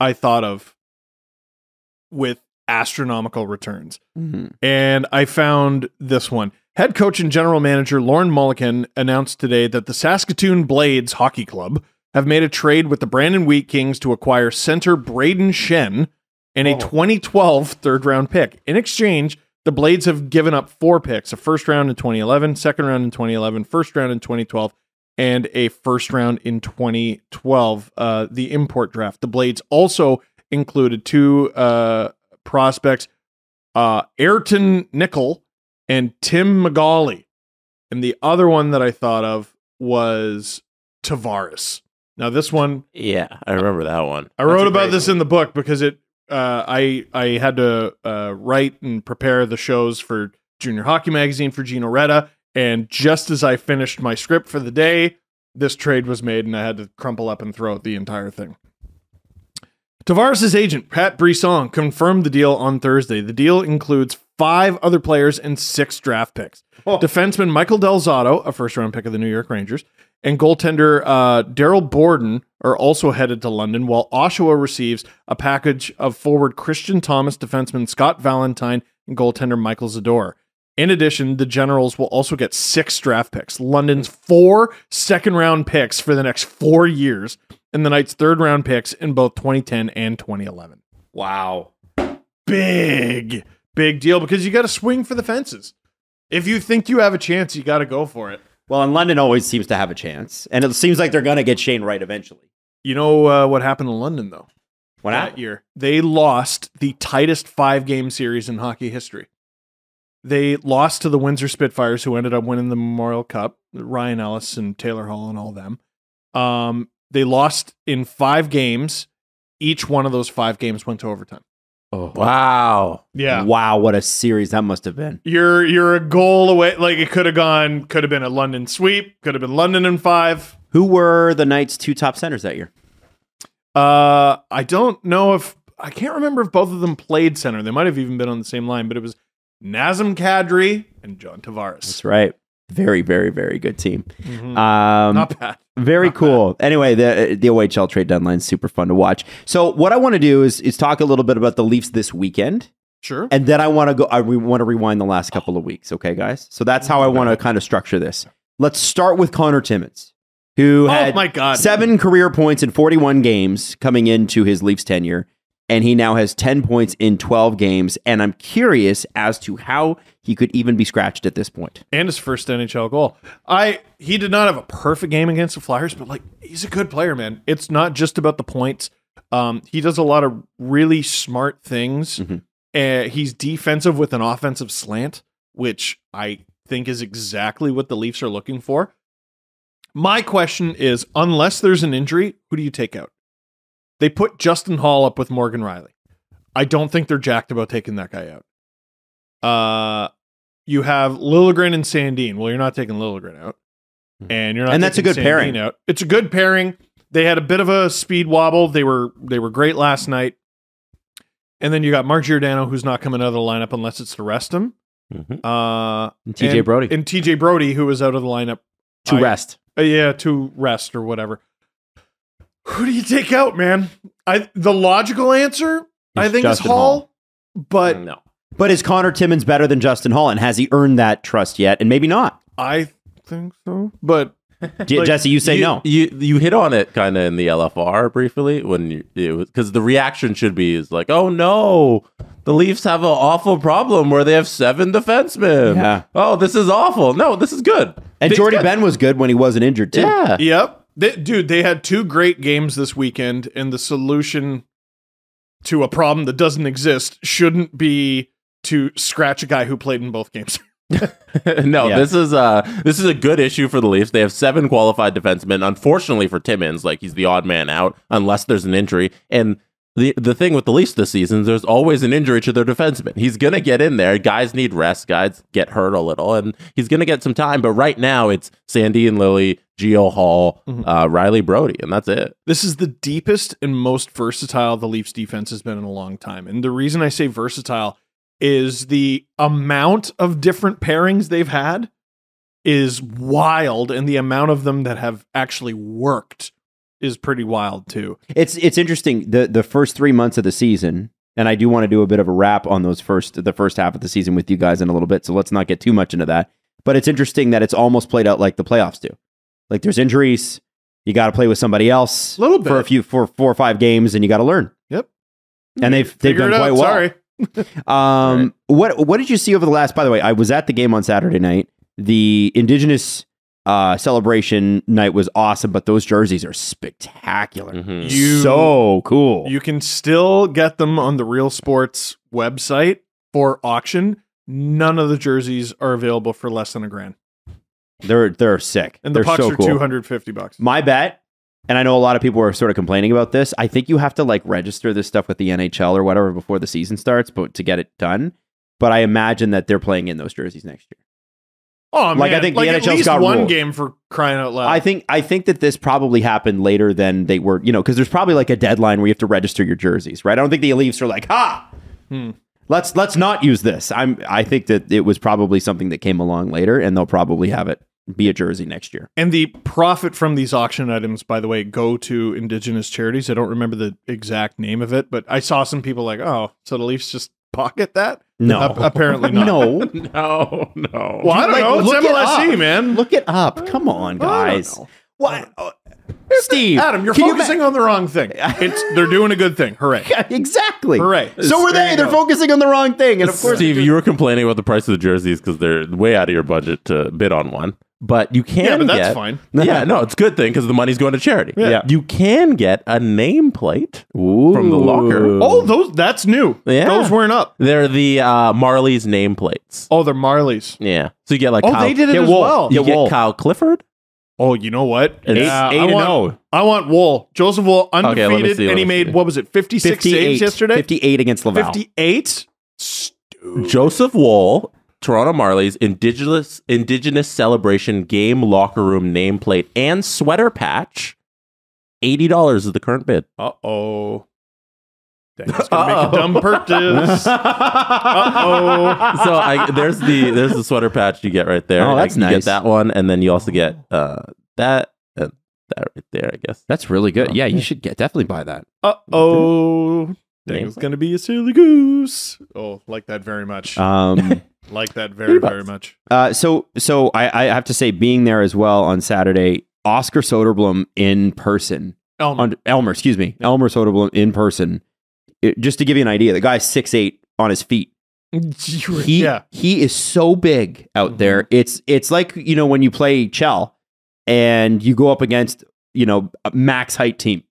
I thought of with astronomical returns. And I found this one. Head coach and general manager Lorne Molleken announced today that the Saskatoon Blades Hockey Club have made a trade with the Brandon Wheat Kings to acquire center Brayden Schenn and a 2012 third round pick. In exchange, the Blades have given up four picks a first round in 2011, second round in 2011, first round in 2012, and a first round in 2012, uh, the import draft. The Blades also included two uh, prospects, uh, Ayrton Nikkel and Tim McGauley. And the other one that I thought of was Tavares. Now, this one, Yeah, I remember that one. I wrote about this in the book because it. Uh, I I had to uh, write and prepare the shows for Junior Hockey Magazine for Gino Reda, and just as I finished my script for the day, this trade was made, and I had to crumple up and throw out the entire thing. Tavares' agent, Pat Brisson, confirmed the deal on Thursday. The deal includes five other players and six draft picks. Defenseman Michael Del Zotto, a first round pick of the New York Rangers, and goaltender uh, Daryl Borden are also headed to London, while Oshawa receives a package of forward Christian Thomas, defenseman Scott Valentine, and goaltender Michael Zador. In addition, the Generals will also get six draft picks, London's four second round picks for the next four years, and the Knights' third round picks in both 2010 and 2011. Wow. Big, big deal because you got to swing for the fences. If you think you have a chance, you got to go for it. Well, and London always seems to have a chance, and it seems like they're going to get Shane Wright eventually. You know uh, what happened in London, though? What that happened? year. They lost the tightest five game series in hockey history. They lost to the Windsor Spitfires, who ended up winning the Memorial Cup, Ryan Ellis and Taylor Hall and all them. Um, they lost in five games. Each one of those five games went to overtime. Oh, wow. Yeah. Wow, what a series that must have been. You're you're a goal away. Like it could have gone, could have been a London sweep, could have been London in five. Who were the Knights' two top centers that year? Uh, I don't know if I can't remember if both of them played center. They might have even been on the same line, but it was Nazem Kadri and John Tavares. That's right. Very, very, very good team. Mhm. Um, Not bad. Very cool. Anyway, the the OHL trade deadline is super fun to watch. So what I want to do is is talk a little bit about the Leafs this weekend, Sure. and then I want to go. I re- want to rewind the last couple of weeks. Okay, guys. So that's how I want to kind of structure this. Let's start with Conor Timmins, who Oh had my God. seven career points in 41 games coming into his Leafs tenure, and he now has 10 points in 12 games. And I'm curious as to how he could even be scratched at this point. and his first NHL goal. I he did not have a perfect game against the Flyers, but like he's a good player, man. It's not just about the points. Um, he does a lot of really smart things. Mhm. Uh, he's defensive with an offensive slant, which I think is exactly what the Leafs are looking for. My question is, unless there's an injury, who do you take out? They put Justin Holl up with Morgan Rielly. I don't think they're jacked about taking that guy out. Uh, you have Liljegren and Sandin. Well, you're not taking Liljegren out, and you're not. And that's a taking good pairing. Out. It's a good pairing. They had a bit of a speed wobble. They were they were great last night. And then you got Mark Giordano, who's not coming out of the lineup unless it's to rest him. Mhm. Uh, And TJ Brodie and TJ Brodie, who was out of the lineup. to I- rest. Uh, yeah, to rest or whatever. Who do you take out, man? I the logical answer I think Justin is Holl, Holl. but no. But is Connor Timmins better than Justin Holl, and has he earned that trust yet? And maybe not. I think so. But Like, Jesse, you say you, no. You you hit on it kind of in the LFR briefly when you it was because the reaction should be is like, oh no, the Leafs have an awful problem where they have seven defensemen. Yeah. Oh, this is awful. No, this is good. And It's Jordie. Benn was good when he wasn't injured too. Yeah. Yep. They, dude, they had two great games this weekend, and the solution to a problem that doesn't exist shouldn't be to scratch a guy who played in both games. no, Yeah. this is uh this is a good issue for the Leafs. They have seven qualified defensemen. Unfortunately for Timmins, like he's the odd man out unless there's an injury. And the the thing with the Leafs this season, there's always an injury to their defenseman. He's gonna get in there. Guys need rest. Guys get hurt a little, and he's gonna get some time. But right now, it's Sandy and Lily, Gio Holl, uh, Rielly Brodie, and that's it. This is the deepest and most versatile the Leafs defense has been in a long time. And the reason I say versatile is the amount of different pairings they've had is wild, and the amount of them that have actually worked is pretty wild too. It's it's interesting the the first three months of the season, and I do want to do a bit of a wrap on those first the first half of the season with you guys in a little bit. So let's not get too much into that. But it's interesting that it's almost played out like the playoffs do. Like there's injuries, you got to play with somebody else Little for a few for four or five games, and you got to learn. Yep. And they've they've Figure done quite out. well. Sorry. Um, what what did you see over the last? By the way, I was at the game on Saturday night. The Indigenous uh, celebration night was awesome, but those jerseys are spectacular. Mhm. You- so cool. You can still get them on the Real Sports website for auction. None of the jerseys are available for less than a grand. they're they're sick. And the they're pucks so are cool. 250 bucks. My bet, and I know a lot of people are sort of complaining about this. I think you have to like register this stuff with the NHL or whatever before the season starts, but to get it done. But I imagine that they're playing in those jerseys next year. Oh, Like, I man. think the like at NHL's least got one rules. game for crying out loud. I think I think that this probably happened later than they were, you know, because there's probably like a deadline where you have to register your jerseys, right? I don't think the Leafs are like, ha, Hmm. let's let's not use this. I'm I think that it was probably something that came along later, and they'll probably have it be a jersey next year. And the profit from these auction items, by the way, go to indigenous charities. I don't remember the exact name of it, but I saw some people like, oh, so the Leafs just pocket that? No. Ap- apparently not. No, No, no. Well, I don't Like, know. It's look it up. man. look it up. Come on, guys. What, uh, Steve? Adam, you're can you focusing on the wrong thing. It's they're doing a good thing. Hooray. exactly. Hooray. So were they. you They're focusing on the wrong thing, and of course, Steve, you were complaining about the price of the jerseys because they're way out of your budget to bid on one. But you can Yeah, but that's get, fine. yeah, no, it's a good thing because the money's going to charity. Yeah. You can get a nameplate from the locker. Oh, those that's new. Yeah. Those weren't up. They're the uh, Marlies' nameplates. Oh, they're Marlies. Yeah. So you get like Oh, Kyle, they did it as wool. well. you Get get. Kyle Clifford. Oh, you know what? Eight- Yeah, eight I and want, oh. I want Woll. Joseph Woll, let me undefeated, see, and he made see. what was it, fifty six saves yesterday? 58 against Laval. Fifty eight. Joseph Woll, Toronto Marlies, Indigenous Indigenous Celebration Game Locker Room nameplate and sweater patch. Eighty dollars is the current bid. Uh oh. That's gonna make a dumb purchase. Uh oh. so I, there's the there's the sweater patch you get right there. Oh, that's you nice. get that one, and then you also get uh, that and that right there. I guess. That's really good. Oh, Yeah, you should get definitely buy that. Uh oh. Name. Daniel's gonna be a silly goose. Oh, like that very much. Um, like that very, very much. uh, so so I, I have to say, being there as well on Saturday, Oscar Soderblom in person, Elmer. on, Elmer, excuse me, Elmer Soderblom in person. It- just to give you an idea, the guy's six eight on his feet. He yeah. he is so big out Mhm. there. It's it's like you know when you play CHEL and you go up against you know a max height team.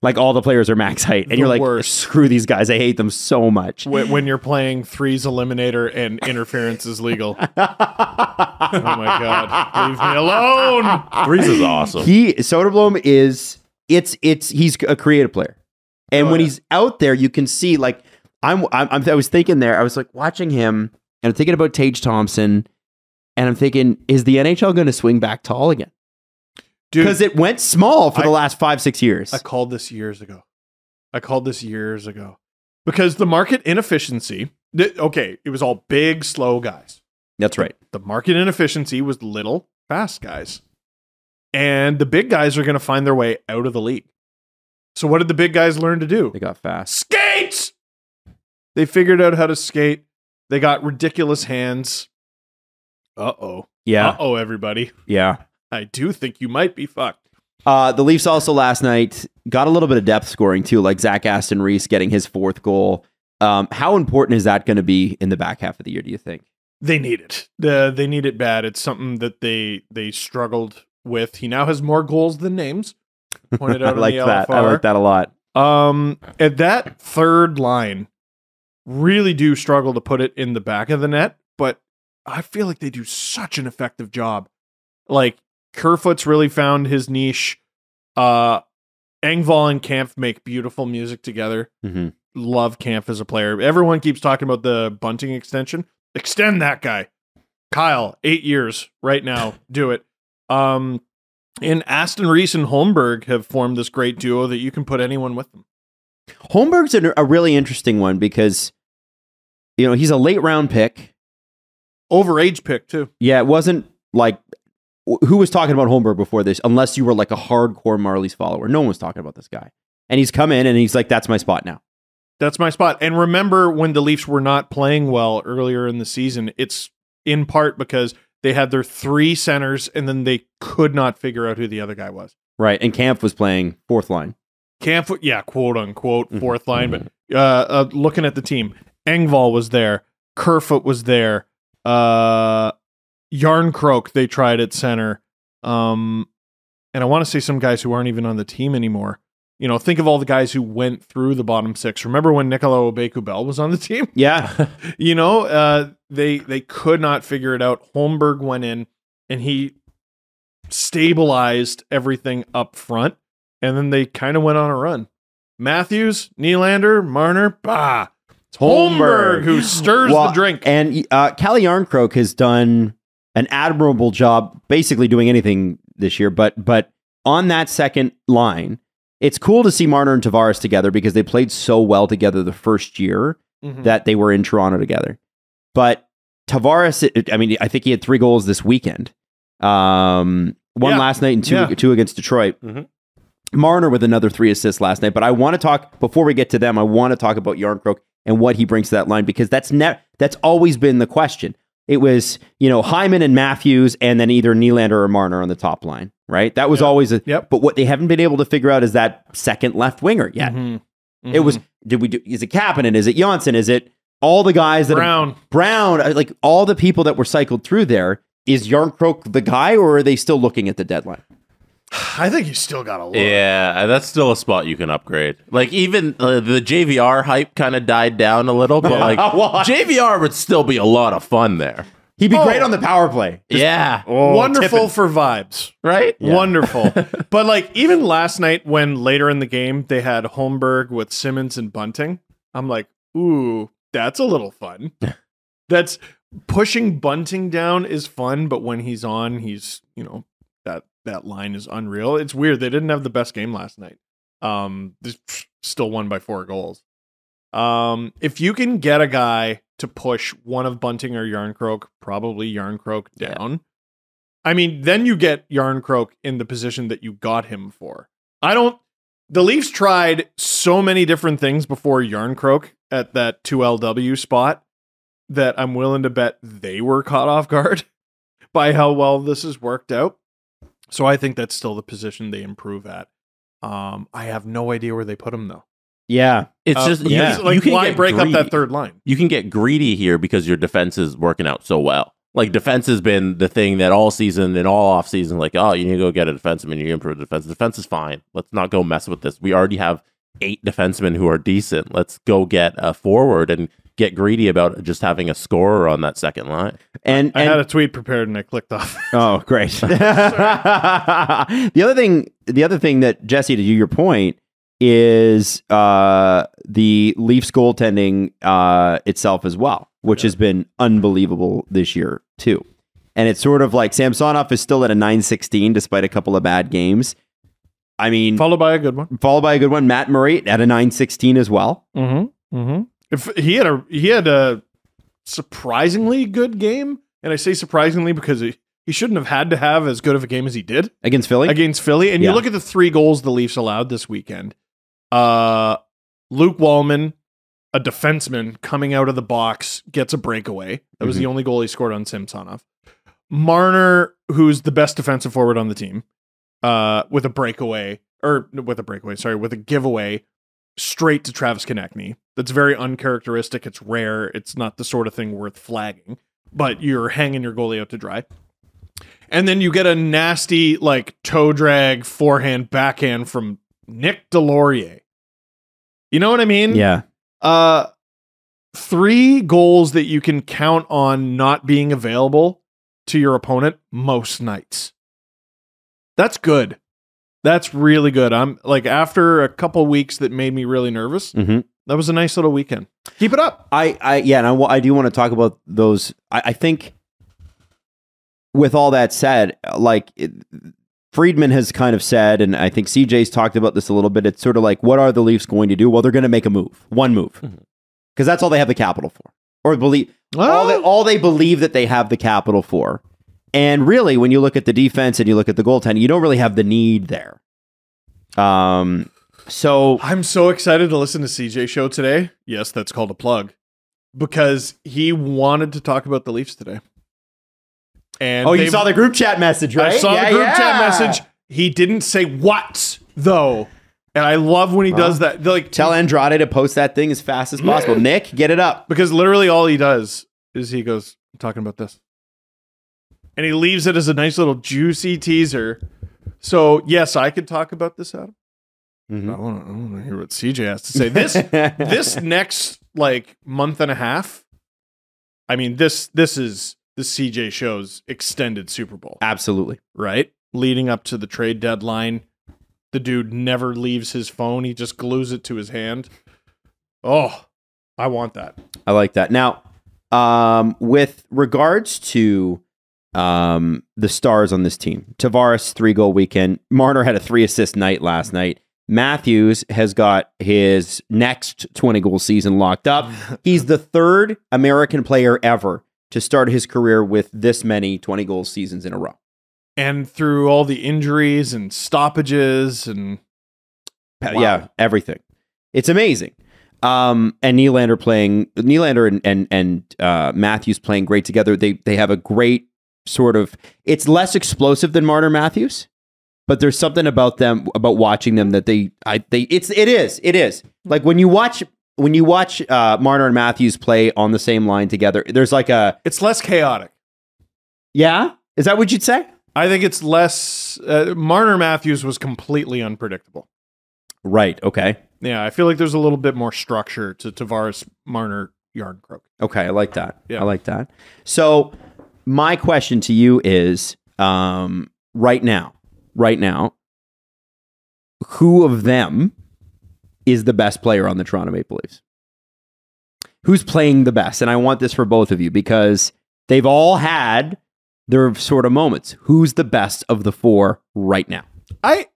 Like all the players are max height, and The you're like, worst. screw these guys. I hate them so much. When, when you're playing threes eliminator and interference is legal. oh my god. Leave me alone. Threes is awesome. He Soderblom is it's it's he's a creative player, and Oh, when yeah. he's out there, you can see like I'm, I'm I'm- I was thinking there, I was like watching him, and I'm thinking about Tage Thompson, and I'm thinking, is the NHL going to swing back tall again? Dude, Because it went small for I- the last five six years. I called this years ago. I called this years ago. Because the market inefficiency, th- okay, it was all big, slow guys. That's right. The market inefficiency was little, fast guys. And the big guys are going to find their way out of the league. So, what did the big guys learn to do? They got fast. Skate! They figured out how to skate. They got ridiculous hands. Uh oh. Yeah, Uh oh, everybody. yeah. I do think you might be fucked. Uh, the Leafs also last night got a little bit of depth scoring too, like Zach Aston Reese getting his fourth goal. Um, how important is that going to be in the back half of the year? Do you think? They need it. The, they need it bad. It's something that they they struggled with. He now has more goals than names. Pointed I out on like that. I like that a lot. Um, at that third line, really do struggle to put it in the back of the net, but I feel like they do such an effective job. Like Kerfoot's really found his niche. Uh, Engvall and Kampf make beautiful music together. Mhm. Love Kampf as a player. Everyone keeps talking about the bunting extension. Extend that guy. Kyle, eight years right now. Do it. Um, and Aston Reese and Holmberg have formed this great duo that you can put anyone with them. Holmberg's a, a really interesting one because you know he's a late round pick. Overage pick too. Yeah, it wasn't like who was talking about Holmberg before this, unless you were like a hardcore Marlies follower. No one was talking about this guy, and he's come in and he's like, "That's my spot now." That's my spot. And remember when the Leafs were not playing well earlier in the season, it's in part because they had their three centers and then they could not figure out who the other guy was. Right, and Kampf was playing fourth line. Kampf, yeah, quote unquote, Mhm. fourth line. But uh, uh, looking at the team, Engvall was there, Kerfoot was there, uh, Jarnkrok they tried at center, um, and I want to say some guys who aren't even on the team anymore. You know, think of all the guys who went through the bottom six. Remember when Nicolas Aubé-Kubel was on the team? Yeah, you know, uh, they they could not figure it out. Holmberg went in and he stabilized everything up front, and then they kind of went on a run. Matthews, Nylander, Marner, bah. It's Holmberg Holmberg. who stirs Well, the drink. and uh, Calle Jarnkrok has done an admirable job, basically doing anything this year. But but on that second line, it's cool to see Marner and Tavares together because they played so well together the first year. Mhm. that they were in Toronto together. But Tavares, I mean, I think he had three goals this weekend. Um, one Yeah. last night and two Yeah. two against Detroit. Mhm. Marner with another three assists last night. But I want to talk before we get to them. I want to talk about Jarnkrok and what he brings to that line because that's ne- that's always been the question. It was you know Hyman and Matthews, and then either Nylander or Marner on the top line, right? That was Yep. always a. Yep. But what they haven't been able to figure out is that second left winger yet. Mhm. It was did we do is it Kapanen? Is it Janssen? Is it all the guys that Brown. Brown, uh, like all the people that were cycled through there, is Jarnkrok the guy or are they still looking at the deadline? I think you still got to look. Yeah, that's still a spot you can upgrade. Like even uh, the JVR hype kind of died down a little, but like Why? JVR would still be a lot of fun there. He'd be Oh. great on the power play. yeah, Wonderful tipping. for vibes. right. Wonderful. but like even last night when later in the game they had Holmberg with Simmonds and Bunting, I'm like, ooh, that's a little fun. that's pushing Bunting down is fun, but when he's on, he's you know that line is unreal. It's weird. They didn't have the best game last night. Um, still won by four goals. Um, if you can get a guy to push one of Bunting or Jarnkrok, probably Jarnkrok Yeah. down. I mean, then you get Jarnkrok in the position that you got him for. I don't. The Leafs tried so many different things before Jarnkrok at that 2LW spot that I'm willing to bet they were caught off guard by how well this has worked out. So I think that's still the position they improve at. Um, I have no idea where they put him though. Yeah. It's Uh, just you, because, you can why get break up that third line? You can get greedy here because your defense is working out so well. Like defense has been the thing that all season and all off season, like oh, you need to go get a defenseman, you improve the defense. Defense is fine. Let's not go mess with this. We already have eight defensemen who are decent. Let's go get a forward and get greedy about just having a scorer on that second line. And, I and had a tweet prepared and I clicked off. Oh, great. the other thing, the other thing that Jesse, to your point, is uh, the Leafs goaltending uh, itself as well, which has been unbelievable this year too. And it's sort of like Samsonov is still at a 916 despite a couple of bad games. I mean, Followed by a good one. followed by a good one, Matt Murray at a 916 as well. Mm-hmm. Mm-hmm. If he had a he had a surprisingly good game, and I say surprisingly because he, he shouldn't have had to have as good of a game as he did Against Philly? against Philly. And Yeah. you look at the three goals the Leafs allowed this weekend. Uh, Luke Wallman, a defenseman coming out of the box, gets a breakaway. That was the only goal he scored on Samsonov. Marner, who's the best defensive forward on the team, uh, with a breakaway or with a breakaway, sorry, with a giveaway straight to Travis Konecny. That's very uncharacteristic. It's rare. It's not the sort of thing worth flagging. But you're hanging your goalie out to dry. And then you get a nasty like toe drag forehand backhand from Nick Deslauriers. You know what I mean? Yeah. Uh three goals that you can count on not being available to your opponent most nights. That's good. That's really good. I'm like after a couple weeks that made me really nervous. Mhm. That was a nice little weekend. Keep it up. I, I, yeah, and I, I do want to talk about those. I, I think, with all that said, like it, Friedman has kind of said, and I think CJ's talked about this a little bit. It's sort of like, what are the Leafs going to do? Well, they're going to make a move, one move, because that's all they have the capital for, or believe all they, all they believe that they have the capital for. And really, when you look at the defense and you look at the goaltending, you don't really have the need there. Um. So I'm so excited to listen to CJ show today. Yes, that's called a plug. Because he wanted to talk about the Leafs today. And oh, you saw the group chat message, right? I saw Yeah, the group yeah. chat message. He didn't say what though. And I love when he does that. Like Tell Andrade to post that thing as fast as possible. Nick, get it up. because literally all he does is he goes, I'm talking about this. And he leaves it as a nice little juicy teaser. So yes, I could talk about this, Adam. Mhm. I want to hear what CJ has to say. This this next like month and a half. I mean, this this is the CJ show's extended Super Bowl. Absolutely. right? Leading up to the trade deadline. The dude never leaves his phone. He just glues it to his hand. Oh, I want that. I like that. Now, um, with regards to um, the stars on this team, Tavares, three goal weekend. Marner had a three assist night last night. Matthews has got his next 20 goal season locked up. He's the third American player ever to start his career with this many 20 goal seasons in a row. And through all the injuries and stoppages and Wow. Yeah, everything. It's amazing. Um, and Nylander playing Nylander and and and uh, Matthews playing great together. They they have a great sort of. It's less explosive than Marner Matthews, but there's something about them about watching them that they I they it's it is it is like when you watch when you watch uh, Marner and Matthews play on the same line together. There's like a it's less chaotic. yeah. Is that what you'd say? I think it's less. Uh, Marner Matthews was completely unpredictable. Right. Okay. Yeah, I feel like there's a little bit more structure to Tavares Marner Jarnkrok. Okay, I like that. Yeah. I like that. So, my question to you is um, right now, right now, who of them is the best player on the Toronto Maple Leafs? Who's playing the best? And I want this for both of you because they've all had their sort of moments. Who's the best of the four right now? I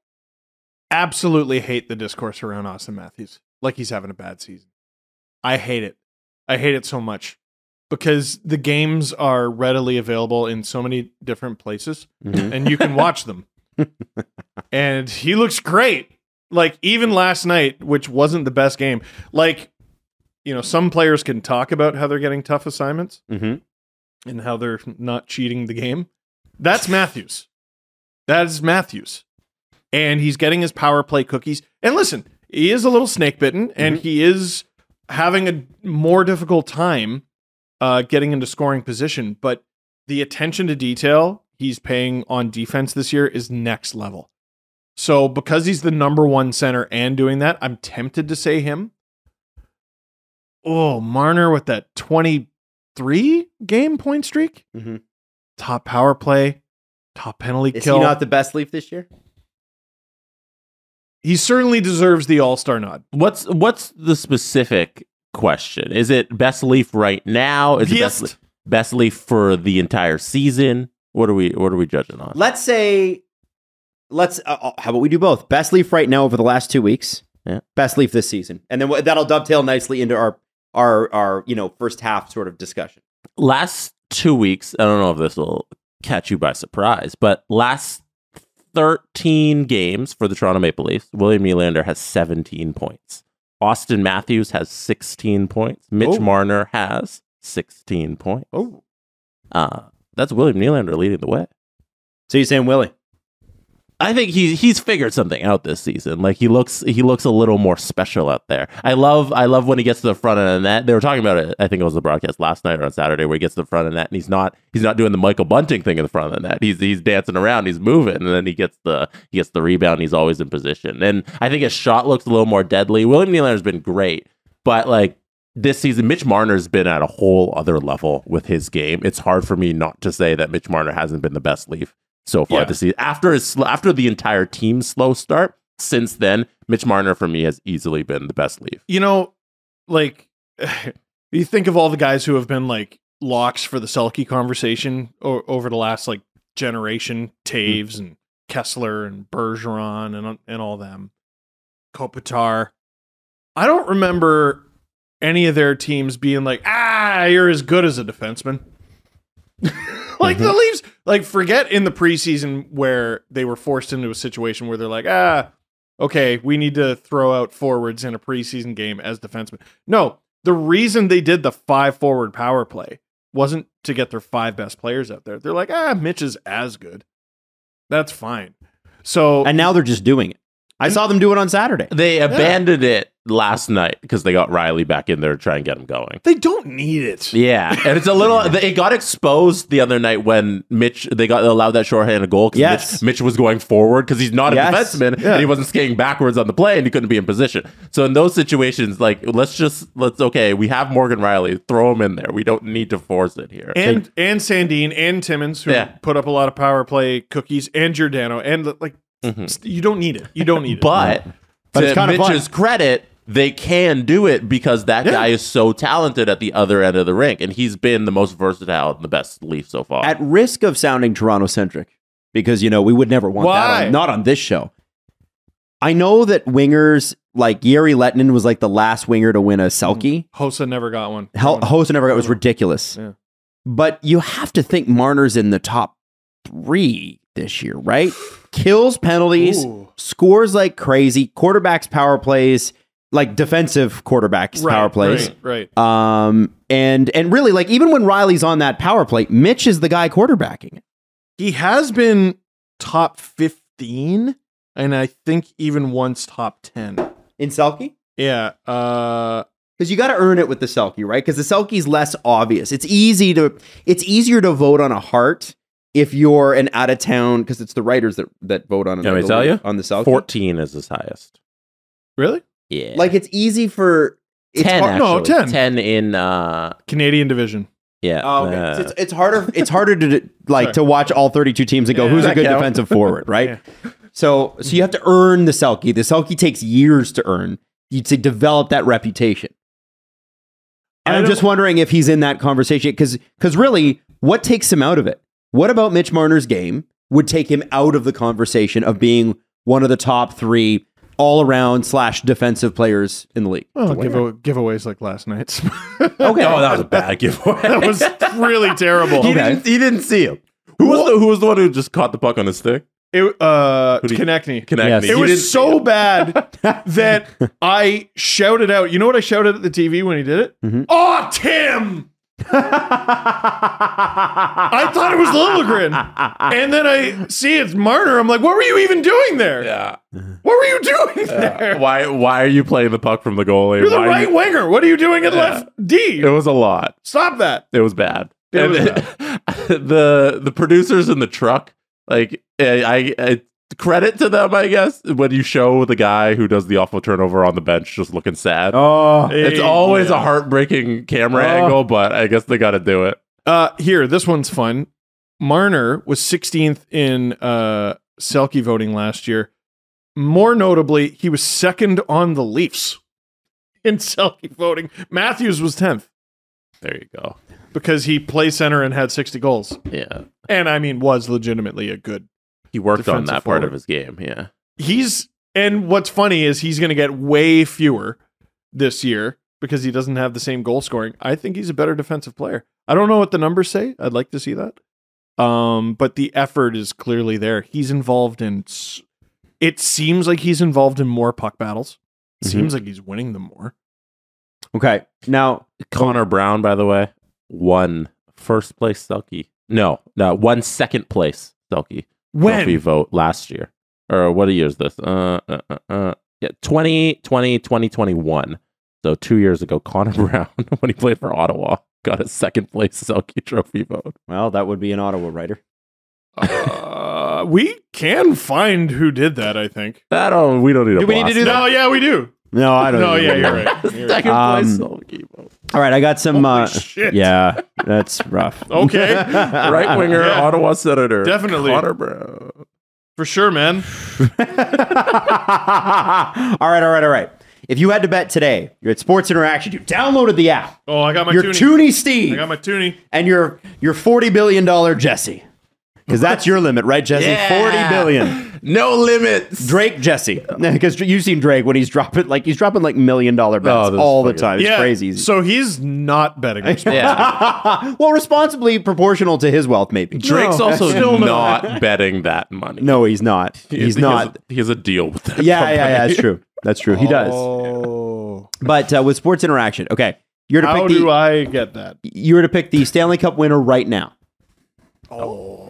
absolutely hate the discourse around Auston Matthews. Like he's having a bad season. I hate it. I hate it so much because the games are readily available in so many different places Mhm. and you can watch them. and he looks great. Like even last night, which wasn't the best game. Like, you know, some players can talk about how they're getting tough assignments Mhm. and how they're not cheating the game. That's Matthews. That is Matthews. And he's getting his power play cookies. And listen, he is a little snake bitten and he is having a more difficult time uh, getting into scoring position. But the attention to detail he's paying on defense this year is next level. So because he's the number one center and doing that, I'm tempted to say him. Oh, Marner with that 23 game point streak, Mhm. top power play, top penalty Is kill. he not the best Leaf this year? he certainly deserves the All Star nod. What's what's the specific question? Is it best leaf right now? Is it best, best leaf for the entire season? What are we what are we judging on? Let's say, let's. Uh, uh, how about we do both? Best Leaf right now over the last two weeks. Yeah. Best Leaf this season, and then wh- that'll dovetail nicely into our our our you know first half sort of discussion. last two weeks, I don't know if this will catch you by surprise, but last 13 games for the Toronto Maple Leafs, William Nylander has 17 points. Auston Matthews has 16 points. Mitch Oh. Marner has 16 points. Oh, Uh, that's William Nylander leading the way. So you're saying Willie? I think he he's figured something out this season. Like he looks he looks a little more special out there. I love I love when he gets to the front of the net. They were talking about it. I think it was the broadcast last night or on Saturday where he gets to the front of the net and he's not he's not doing the Michael Bunting thing in the front of the net. He's he's dancing around. He's moving and then he gets the he gets the rebound. He's always in position. And I think his shot looks a little more deadly. William Nylander's been great, but like this season, Mitch Marner's been at a whole other level with his game. It's hard for me not to say that Mitch Marner hasn't been the best Leaf so far Yeah. this season. After his sl- after the entire team's slow start, since then, Mitch Marner for me has easily been the best Leaf. you know, like you think of all the guys who have been like locks for the Selke conversation o- over the last like generation, mm-hmm. Toews and Kesler and Bergeron and and all them, Kopitar. I don't remember any of their teams being like, ah, you're as good as a defenseman. like the Leafs, like forget in the preseason where they were forced into a situation where they're like, ah, okay, we need to throw out forwards in a preseason game as defensemen. No, the reason they did the five forward power play wasn't to get their five best players out there. They're like, ah, Mitch is as good. That's fine. So And now they're just doing it. I saw them do it on Saturday. They abandoned it last night because they got Rielly back in there to try and get him going. they don't need it. Yeah, and it's a little. It got exposed the other night when Mitch they got allowed that shorthanded goal. 'cause Yes. Mitch, Mitch was going forward because he's not a Yes. defenseman Yeah. and he wasn't skating backwards on the play and he couldn't be in position. So in those situations, like let's just let's okay, we have Morgan Rielly, throw him in there. We don't need to force it here. And and Sandin and Timmins who Yeah. put up a lot of power play cookies and Giordano and like mm-hmm. you don't need it. You don't need it. but But to it's kinda fun. Mitch's credit, they can do it because that Yeah. guy is so talented at the other end of the rink, and he's been the most versatile and the best Leaf so far. At risk of sounding Toronto centric, because you know we would never want that. On, not on this show. I know that wingers like Jere Lehtinen was like the last winger to win a Selke. Mm. Hossa never got one. Hel- Hossa never got. It was ridiculous. Yeah. But you have to think Marner's in the top three this year, right? Kills penalties, Ooh. scores like crazy, quarterbacks power plays, like defensive quarterbacks Right, power plays. Right, right. Um, and and really, like even when Rielly's on that power play, Mitch is the guy quarterbacking it. He has been top 15 and I think even once top 10. in Selke. Yeah, uh Because you got to earn it with the Selke, right? Because the Selke's less obvious. It's easy to, it's easier to vote on a heart if you're an out of town because it's the writers that that vote on it. Can I tell you? on the Selke? Fourteen is his highest. really? Yeah, Like it's easy for it's ten. hard- no, actually. 10. Ten in. uh Canadian division. Yeah. Oh, okay. uh, So it's, it's harder. It's harder to like Sorry. to watch all 32 teams and go, Yeah. who's a good count? defensive forward, right? So so you have to earn the Selke. The Selke takes years to earn. You to develop that reputation. And I I'm just wondering if he's in that conversation because because really, what takes him out of it? What about Mitch Marner's game would take him out of the conversation of being one of the top three all around slash defensive players in the league? Oh, give giveaways like last night's. Okay. Oh, that was a bad giveaway. that was really terrible. he, didn't, he didn't see him. Who was the Who was the one who just caught the puck on his stick? It, uh, Who do you- Konecny. Connect Yes. me. It He didn't was see so him. bad that I shouted out. You know what I shouted at the TV when he did it? Oh, Tim! I thought it was Liljegren. And then I see it's Marner. I'm like, what were you even doing there? Yeah. What were you doing there? Why? Why are you playing the puck from the goalie? You're the Why right you- winger. What are you doing at Yeah. left D? It was a lot. Stop that. It was bad. It And was the the producers in the truck, like eh, I, I, I credit to them, I guess, when you show the guy who does the awful turnover on the bench just looking sad. Oh, it's Hey, always yeah. a heartbreaking camera Oh. angle, but I guess they got to do it. Uh, here, this one's fun. Marner was 16th in uh, Selke voting last year. More notably, he was second on the Leafs in Selke voting. Matthews was 10th There you go. because he played center and had 60 goals. Yeah, And I mean, was legitimately a good. He worked on Defensive that part of his game. Yeah, He's, and what's funny is he's going to get way fewer this year because he doesn't have the same goal scoring. I think he's a better defensive player. I don't know what the numbers say. I'd like to see that. Um, but the effort is clearly there. He's involved in. It seems like he's involved in more puck battles. It Mhm. Seems like he's winning them more. okay. Now, Connor Brown, by the way, won first place Selke. No, no, one second place Selke trophy vote last year. or what year is this? Uh, uh, uh, uh, yeah, 2020, 2021. So two years ago, Connor Brown, when he played for Ottawa, got a second place Selke Trophy vote. Well, that would be an Ottawa writer. Uh, we can find who did that. I think. I don't. We don't need. Do a we need to do No, yeah, we do. No, I don't. No, even yeah, you're right. You're right. Second Um, place All right, I got some. Holy uh, shit. Yeah, that's rough. Okay, Right winger, Yeah. Ottawa Senator, Definitely. Connor Brown. for sure, man. all right, all right, all right. If you had to bet today, you're at Sports Interaction. You downloaded the app. Oh, I got my You're toonie. Steve, I got my toonie. and you're you're forty billion dollar Jesse, because that's your limit, right, Jesse? Yeah. Forty billion. No limits. Drake Jesse, because you've seen Drake when he's dropping like he's dropping like million dollar bets Oh, all the time. It's yeah, crazy. So he's not betting. responsibly. Yeah. well, responsibly proportional to his wealth, maybe. Drake's No, also still not betting that money. No, he's not. He- He's he has- not. he has a deal with that. Yeah, yeah, yeah. company. That's true. That's true. He does. Oh, But uh, with sports interaction, okay, you're to how pick do the I get that? you're to pick the Stanley Cup winner right now. Oh,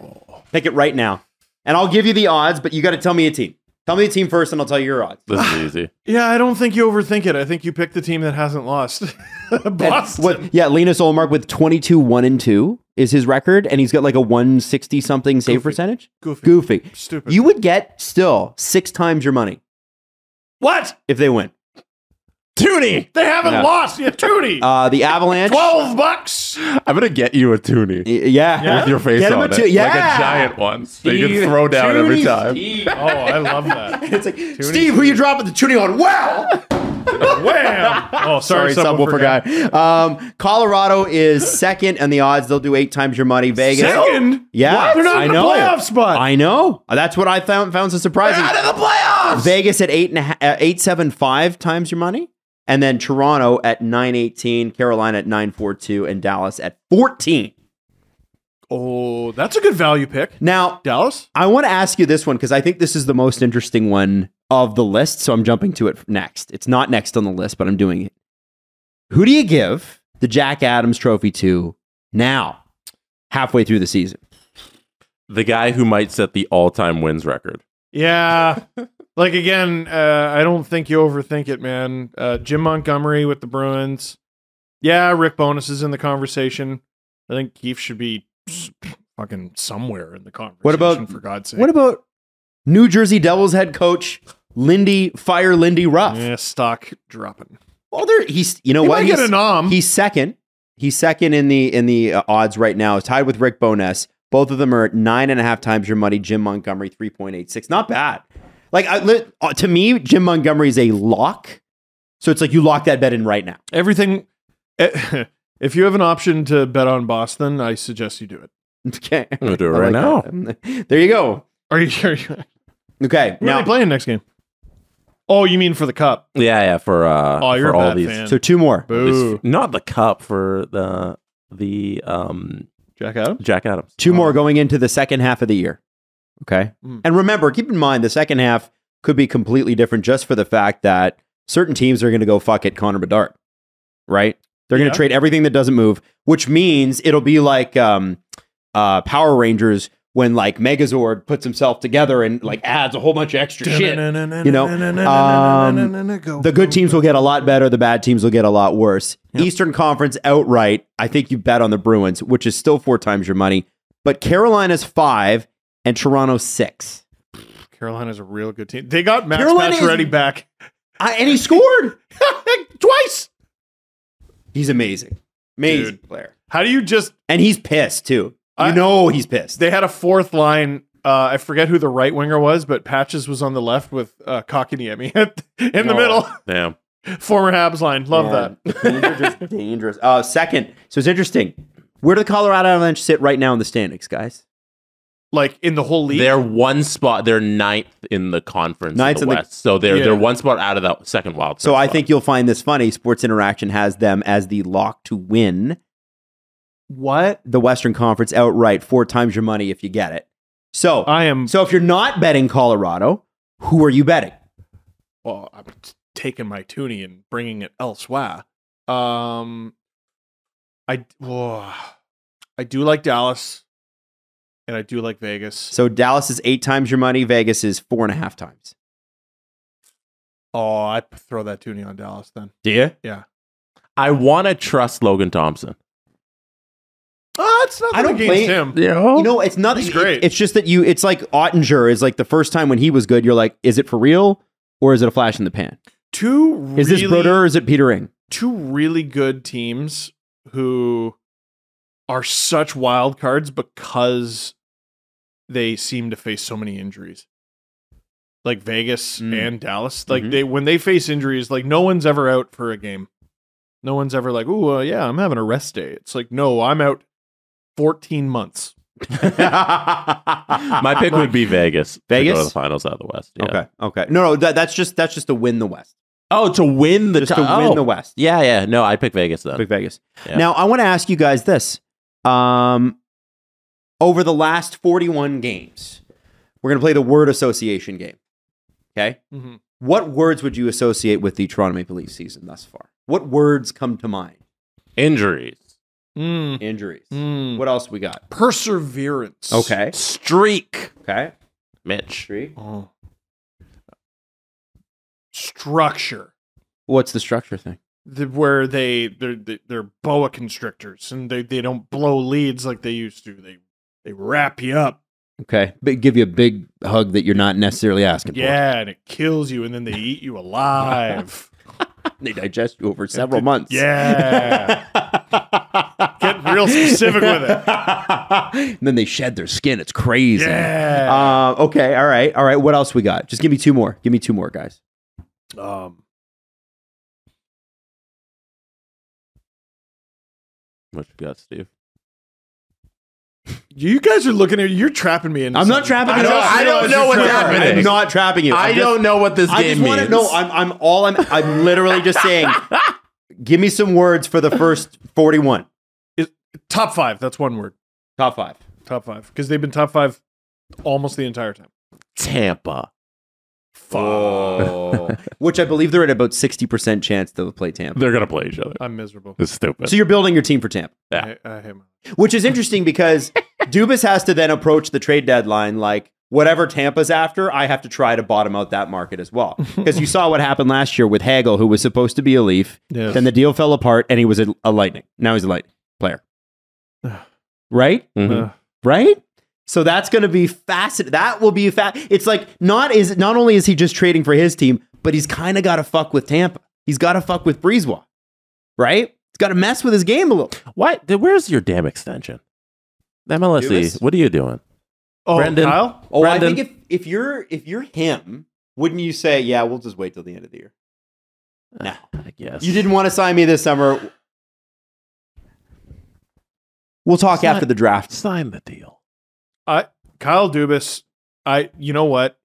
pick it right now, and I'll give you the odds. But you got to tell me a team. Tell me a team first, and I'll tell you your odds. This is easy. Yeah, I don't think you overthink it. I think you pick the team that hasn't lost. Boston. What? Yeah, Linus Ullmark with 22 one and two is his record, and he's got like a 160 something save Goofy. percentage. Goofy. Goofy. Stupid. You would get still six times your money what? if they win. Toonie! They haven't Yeah. lost yet. Toonie. Uh, the Avalanche. Twelve bucks. I'm gonna get you a toonie. Y- Yeah. With your face Get on a it. two- yeah. Like a giant one. That you can throw down every time. Steve. Oh, I love that. It's like, Steve, who you dropping the tuning on? Well, Wham! Oh, sorry, sorry, subwoofer forgot. guy. Um, Colorado is second and the odds. They'll do eight times your money. Vegas, Second? yeah, What? They're not I in the know. playoff spot. I know. That's what I found found so surprising. Out of the playoffs! Vegas at eight and a uh, eight seven five times your money, and then Toronto at nine eighteen, Carolina at nine four two, and Dallas at fourteen. Oh, that's a good value pick. Now, Dallas. I want to ask you this one because I think this is the most interesting one of the list. So I'm jumping to it next. It's not next on the list, but I'm doing it. Who do you give the Jack Adams Trophy to now, halfway through the season? The guy who might set the all-time wins record. Yeah. like again, uh, I don't think you overthink it, man. Uh, Jim Montgomery with the Bruins. Yeah, Rick Bowness is in the conversation. I think Keefe should be fucking somewhere in the conversation. What about- for God's sake? What about New Jersey Devils head coach Lindy Fire Lindy Ruff? yeah, stock dropping? Well, there he's you know He what might get he's, a nom. he's second. He's second in the in the uh, odds right now. Tied with Rick Bowness. Both of them are nine and a half times your money. Jim Montgomery three point eight six. Not bad. Like I, uh, to me, Jim Montgomery is a lock. So it's like you lock that bet in right now. Everything. eh, If you have an option to bet on Boston, I suggest you do it. Okay, I'm gonna do it right like now. that. There you go. Are you sure? Who Okay, are they now playing next game? Oh, you mean for the cup? Yeah, yeah. For uh, Oh, you're for a all bad these, fan. so two more. Boo, It's not the cup for the the um Jack Adams. Jack Adams. Two more going into the second half of the year. Okay. Mm. And remember, keep in mind the second half could be completely different just for the fact that certain teams are going to go fuck it, Connor Bedard. Right? They're going to trade everything that doesn't move, which means it'll be like um, uh, Power Rangers when like Megazord puts himself together and like adds a whole bunch of extra shit. You know, um, The good teams will get a lot better. The bad teams will get a lot worse. Eastern Conference outright, I think you bet on the Bruins, which is still four times your money. But Carolina's five and Toronto six. Carolina's a real good team. They got Max Carolina is- Pacioretty back I, and he scored. twice. He's amazing. Amazing Dude. player. How do you just? And he's pissed too. You I- know he's pissed. They had a fourth line. Uh, I forget who the right winger was, but Patches was on the left with uh, Kotkaniemi in the Oh. middle. Damn. Former Habs line. Love that. that. Just dangerous. Uh, second. So it's interesting. Where do the Colorado Avalanche sit right now in the standings, guys? Like in the whole league. They're one spot. They're ninth in the conference Ninth in in the the- West. so they're Yeah. they're one spot out of that second wild. So card I spot. think you'll find this funny. Sports Interaction has them as the lock to win what? the Western Conference outright, four times your money if you get it. So, I am. so if you're not betting Colorado, who are you betting? well, I'm t- taking my toonie and bringing it elsewhere. Um, I whoa, I do like Dallas. And I do like Vegas. So Dallas is eight times your money. Vegas is four and a half times. Oh, I'd throw that toonie on Dallas then. Do you? Yeah. I want to trust Logan Thompson. Oh, it's nothing I don't against blame- him. Yeah. You know, it's not. He's it- great. it's just that you. It's like Oettinger is like the first time when he was good. You're like, is it for real or is it a flash in the pan? Two really, Is this Brodeur or is it Peter Ing? two really good teams who are such wild cards because they seem to face so many injuries. Like Vegas Mm. and Dallas, like Mhm. they when they face injuries, like no one's ever out for a game. No one's ever like, "Oh, uh, yeah, I'm having a rest day." It's like, "No, I'm out 14 months." My pick would be Vegas. to go Vegas? to the finals out of the West. Yeah. Okay. Okay. No, no. That, that's just that's just to win the West. Oh, to win the Just ti- to win oh. the West. Yeah, yeah. No, I pick Vegas then. Pick Vegas. Yeah. Now I want to ask you guys this. Um, over the last 41 games, we're going to play the word association game. Okay. Mhm. What words would you associate with the Toronto Maple Leafs season thus far? What words come to mind? Injuries. Mm. Injuries. Mm. What else we got? Perseverance. Okay. Streak. Okay. Mitch. Three. Oh. Structure. What's the structure thing? The, where they they're they're boa constrictors and they, they don't blow leads like they used to. They they wrap you up. Okay. But give you a big hug that you're not necessarily asking Yeah, and it kills you, and then they eat you alive. They digest you over several months. yeah, Get real specific with it. and then they shed their skin. It's crazy. Yeah. Uh, okay. All right. All right. What else we got? Just give me two more. Give me two more, guys. Um, What you got, Steve? you guys are looking at you're trapping me in. I'm not trapping I you. don't- I don't know what's happening. I'm not trapping you. I I'm don't know what this I game just want to means. know. I'm. I'm all. I'm. I'm literally just saying. give me some words for the first 41. top five. That's one word. Top five. Top five because they've been top five almost the entire time. Tampa. Oh. Which I believe they're at about 60% chance they'll play Tampa. They're gonna play each other. I'm miserable. It's stupid. So you're building your team for Tampa. Yeah. I, I hate my Which is interesting because Dubas has to then approach the trade deadline like whatever Tampa's after, I have to try to bottom out that market as well. Because you saw what happened last year with Hagel, who was supposed to be a Leaf. Yes. Then the deal fell apart and he was a, a Lightning. Now he's a Lightning player. right? Mhm. Uh, Right? So that's going to be fascinating. That will be fat. It's like not is not only is he just trading for his team, but he's kind of got to fuck with Tampa. He's got to fuck with BriseBois. Right? He's got to mess with his game a little. What? Where's your damn extension? MLSE, Dubas? what are you doing? oh, Brendan. Kyle. Oh, I think if if you're if you're him, wouldn't you say, "Yeah, we'll just wait till the end of the year"? Uh, no. I guess. You didn't want to sign me this summer. We'll talk Sign- after the draft. sign the deal. I Kyle Dubas, I you know what?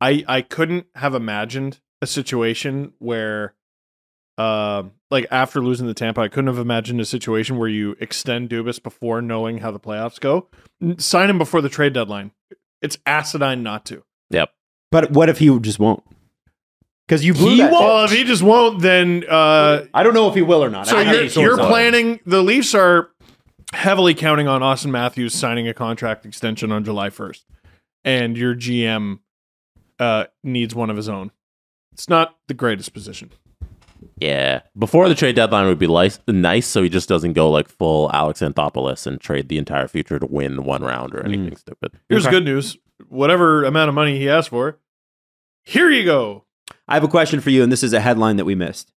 I I couldn't have imagined a situation where um like after losing the Tampa, I couldn't have imagined a situation where you extend Dubas before knowing how the playoffs go. Sign him before the trade deadline. It's acidine not to. Yep. But what if he just won't? Because you blew He that. won't. Well, if he just won't, then uh I don't know if he will or not. so I you're, you're planning the Leafs are heavily counting on Auston Matthews signing a contract extension on July 1st. And your GM uh needs one of his own. It's not the greatest position. Yeah. Before the trade deadline would be lice- nice, so he just doesn't go like full Alex Anthopoulos and trade the entire future to win one round or anything stupid. Here's Okay. good news. Whatever amount of money he asked for, here you go. I have a question for you, and this is a headline that we missed.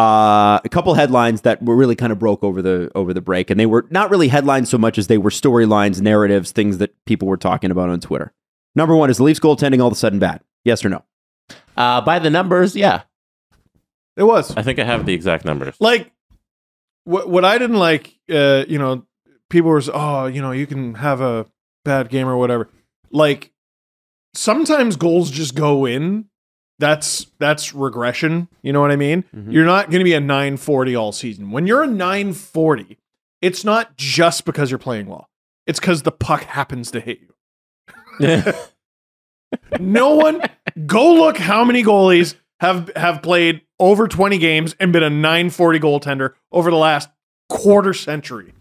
Uh, a couple headlines that were really kind of broke over the over the break, and they were not really headlines so much as they were storylines, narratives, things that people were talking about on Twitter. Number one is the Leafs goaltending all of a sudden bad? Yes or no? Uh, by the numbers, yeah. It was. I think I have the exact numbers. like what what I didn't like, uh, you know, people were, oh, you know, you can have a bad game or whatever. Like sometimes goals just go in. That's that's regression. You know what I mean? Mhm. You're not going to be a 940 all season. When you're a 940, it's not just because you're playing well. It's because the puck happens to hit you. No one go look how many goalies have have played over 20 games and been a 940 goaltender over the last quarter century.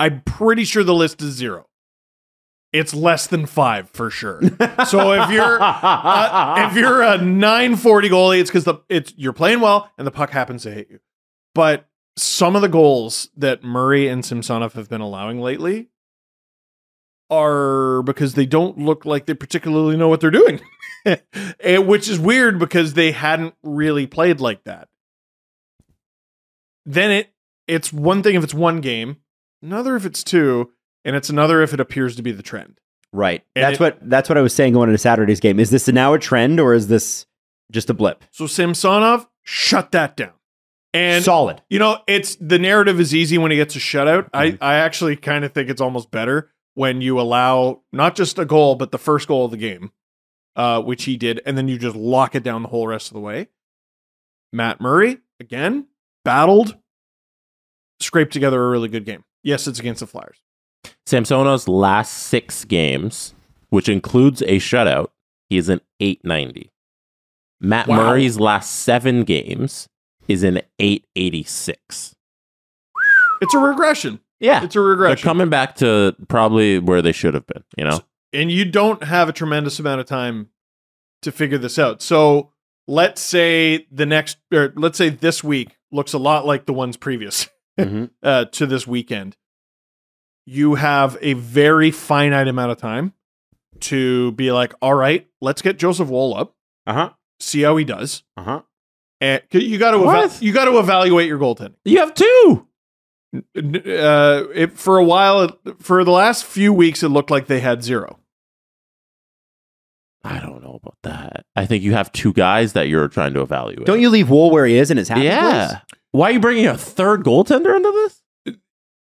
I'm pretty sure the list is zero. It's less than five for sure. so if you're uh, if you're a 940 goalie, it's because the it's you're playing well and the puck happens to hit you. But some of the goals that Murray and Samsonov have been allowing lately are because they don't look like they particularly know what they're doing. And- which is weird because they hadn't really played like that. Then it it's one thing if it's one game, another if it's two, and it's another if it appears to be the trend. Right. And that's it- what that's what I was saying going into Saturday's game. Is this now a trend or is this just a blip? So Samsonov, shut that down. And Solid. you know, it's the narrative is easy when he gets a shutout. I, I actually kind of think it's almost better when you allow not just a goal, but the first goal of the game, uh, which he did, and then you just lock it down the whole rest of the way. Matt Murray, again, battled, scraped together a really good game. Yes, it's against the Flyers. Samsonov's last six games, which includes a shutout, he is an 890. Matt Wow. Murray's last seven games is an 886. It's a regression. Yeah. It's a regression. They're coming back to probably where they should have been, you know? and you don't have a tremendous amount of time to figure this out. So let's say the next, or let's say this week looks a lot like the ones previous Mhm. uh, to this weekend. You have a very finite amount of time to be like, all right, let's get Joseph Woll up, Uh-huh. see how he does, Uh-huh. and 'cause you got to What? you got to evaluate your goaltending. You have two. Uh, it, for a while, for the last few weeks, it looked like they had zero. I don't know about that. I think you have two guys that you're trying to evaluate. Don't you leave Woll where he is in his happy Yeah. place? Why are you bringing a third goaltender into this?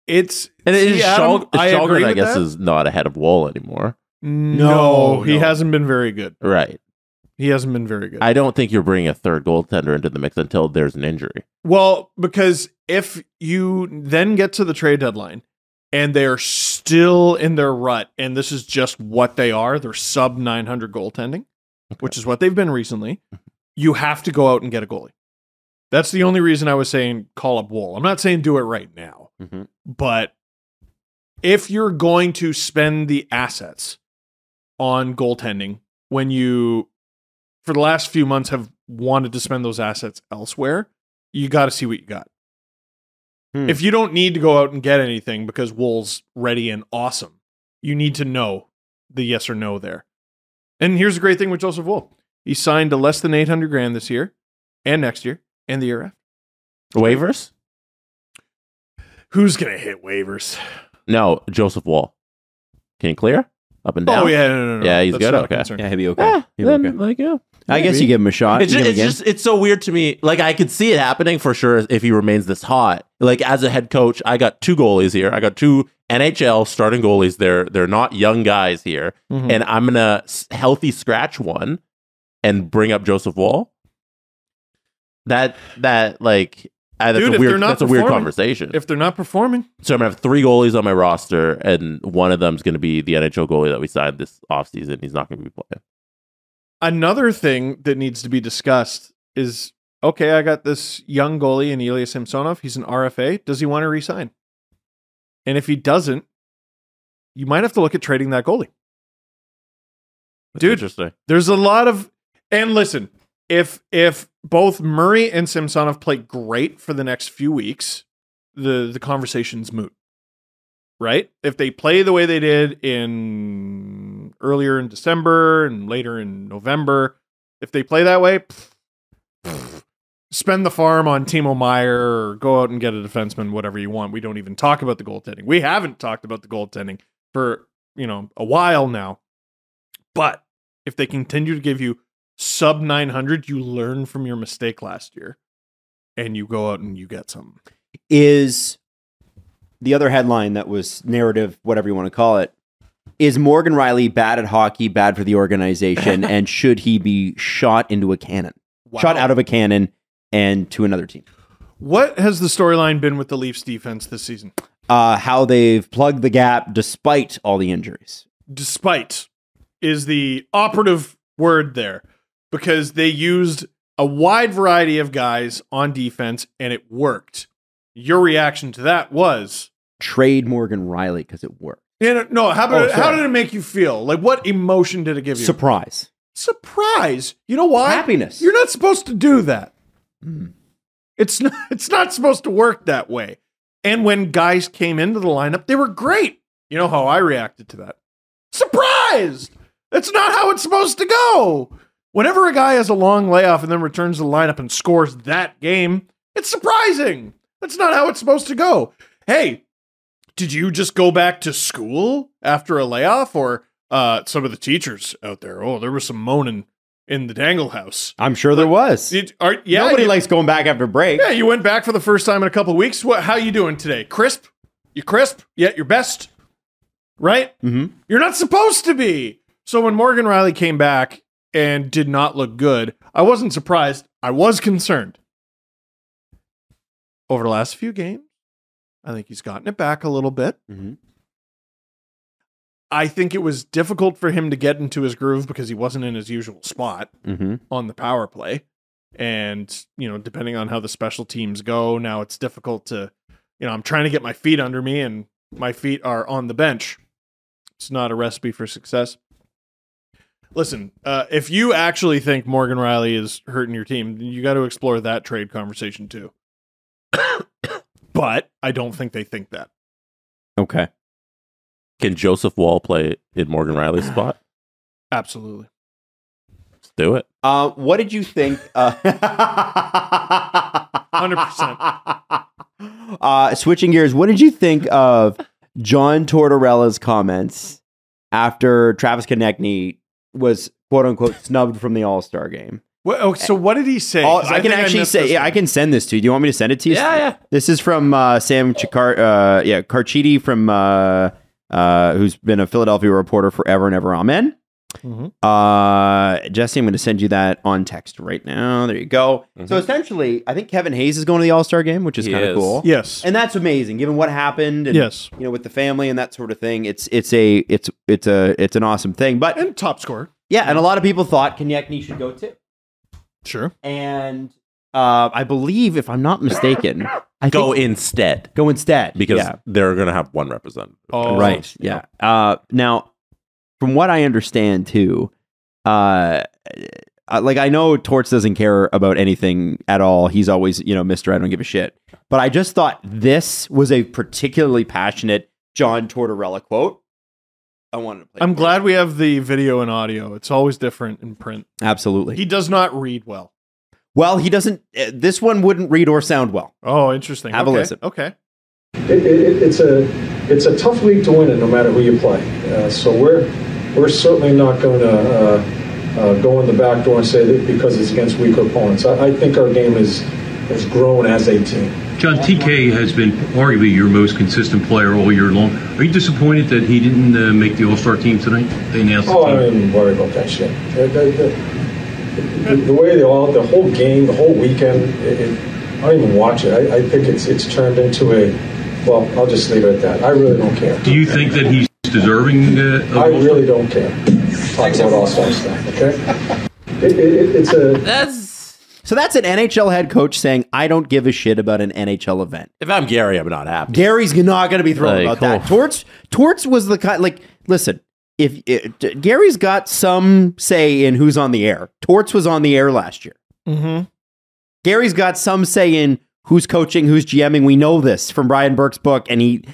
It's And See, it's Adam, Shog- I Källgren, agree I guess, that. is not ahead of Woll anymore. No, he no. hasn't been very good. Right. He hasn't been very good. I don't think you're bringing a third goaltender into the mix until there's an injury. well, because if you then get to the trade deadline and they're still in their rut, and this is just what they are, they're sub 900 goaltending, which is what they've been recently, mm-hmm. you have to go out and get a goalie. That's the only reason I was saying call up Woll. I'm not saying do it right now, Mhm. but if you're going to spend the assets on goaltending when you for the last few months have wanted to spend those assets elsewhere, you got to see what you got. Hmm. If you don't need to go out and get anything because Woll's ready and awesome, you need to know the yes or no there. And here's the great thing with Joseph Woll. He signed to less than 800 grand this year and next year and the year after. Waivers? Who's going to hit waivers? No, Joseph Woll. Can you clear? Up and down? Oh, yeah, no, no, no. Yeah, he's That's good, not a okay. concern. Yeah, he'll be okay. Yeah, He'll be then, okay. like, yeah. I guess you give him a shot. It's You just, give it's him a just it's so weird to me. Like I could see it happening for sure if he remains this hot. Like as a head coach, I got two goalies here. I got two NHL starting goalies. They're they're not young guys here, Mhm. and I'm gonna s- healthy scratch one and bring up Joseph Woll. That that like uh, that's Dude, a weird that's a weird conversation. if they're not performing, so I'm gonna have three goalies on my roster, and one of them's gonna be the NHL goalie that we signed this offseason. He's not gonna be playing. another thing that needs to be discussed is okay, I got this young goalie in Ilya Samsonov. He's an RFA. Does he want to resign? And if he doesn't, you might have to look at trading that goalie. That's Dude. interesting. There's a lot of and listen, if if both Murray and Samsonov play great for the next few weeks, the the conversation's moot. Right? If they play the way they did in earlier in December and later in November, if they play that way, pff, pff, spend the farm on Timo Meier or go out and get a defenseman, whatever you want. We don't even talk about the goaltending. We haven't talked about the goaltending for, you know, a while now. But if they continue to give you sub 900, you learn from your mistake last year and you go out and you get something. is the other headline that was narrative, whatever you want to call it. Is Morgan Rielly bad at hockey, bad for the organization, and should he be shot into a cannon? Shot out of a cannon and to another team. What has the storyline been with the Leafs defense this season? Uh, how they've plugged the gap despite all the injuries. Despite is the operative word there because they used a wide variety of guys on defense and it worked. Your reaction to that was Trade Morgan Rielly because it worked. Yeah, no, no, how about Oh, how did it make you feel? Like what emotion did it give you? Surprise. Surprise. You know why? Happiness. You're not supposed to do that. Hmm. It's not it's not supposed to work that way. And when guys came into the lineup, they were great. You know how I reacted to that? Surprised. That's not how it's supposed to go. Whenever a guy has a long layoff and then returns to the lineup and scores that game, it's surprising. That's not how it's supposed to go. Hey, did you just go back to school after a layoff or uh some of the teachers out there? Oh, there was some moaning in the dangle house. I'm sure there was. Did, are, yeah, Nobody you, likes going back after break. yeah, you went back for the first time in a couple of weeks. What? How you doing today? Crisp? You crisp? Yet your best? Right? Mm-hmm. You're not supposed to be. So when Morgan Rielly came back and did not look good, I wasn't surprised. I was concerned. Over the last few games, I think he's gotten it back a little bit. Mhm. I think it was difficult for him to get into his groove because he wasn't in his usual spot Mm-hmm. on the power play. And, you know, depending on how the special teams go, now it's difficult to, you know, I'm trying to get my feet under me and my feet are on the bench. It's not a recipe for success. Listen, uh, if you actually think Morgan Rielly is hurting your team, you got to explore that trade conversation too. but I don't think they think that. Okay. Can Joseph Woll play in Morgan Rielly's spot? Absolutely. Let's do it. Uh, what did you think? Uh, 100%. Uh, switching gears, what did you think of John Tortorella's comments after Travis Konecny was quote unquote snubbed from the All Star game? Well, oh, so what did he say? All- 'Cause I, can actually say, yeah. I can send this to you. Do you want me to send it to you? Yeah, yeah. This is from uh, Sam Chikar, uh, yeah, Carchidi from uh, uh, who's been a Philadelphia reporter forever and ever. Amen. Mhm. Uh, Jesse, I'm going to send you that on text right now. There you go. So essentially, I think Kevin Hayes is going to the All Star game, which is kind of cool. Yes. and that's amazing given what happened. And, yes. you know, with the family and that sort of thing. It's it's a it's it's a it's an awesome thing. But And top scorer. yeah, and a lot of people thought Konecny should go too. Sure. And uh, I believe, if I'm not mistaken, I Go think, instead go instead because yeah. they're going to have one representative. Oh, right. Yeah. Uh, now, from what I understand too, uh, uh, like I know Torts doesn't care about anything at all. He's always, you know, Mister I don't give a shit. But I just thought this was a particularly passionate John Tortorella quote. I wanted to play. I'm glad we have the video and audio. It's always different in print. Absolutely. He does not read well. well, he doesn't. Uh, this one wouldn't read or sound well. Oh, interesting. Have a okay. listen. Okay. It, it, it's a it's a tough league to win it, no matter who you play. Uh, so we're we're certainly not going to uh, uh, go in the back door and say that because it's against weaker opponents. I, I think our game is has grown as a team. John, TK has been arguably your most consistent player all year long. Are you disappointed that he didn't uh, make the All Star team tonight? They announced the Oh, I don't worry about that shit. The, the, the, the way they all, the whole game, the whole weekend, it, it, I don't even watch it. I, I think it's it's turned into a. Well, I'll just leave it at that. I really don't care. Do you think that he's deserving uh, of I All-Star? really don't care. Talk about all star stuff, okay? It, it, it, it's a. That's So that's an NHL head coach saying, "I don't give a shit about an NHL event." if I'm Gary, I'm not happy. Gary's not going to be thrilled Like, about that. Torts, Torts was the kind. Like, listen, if it, Gary's got some say in who's on the air, Torts was on the air last year. Mm-hmm. Gary's got some say in who's coaching, who's GMing. We know this from Brian Burke's book, and he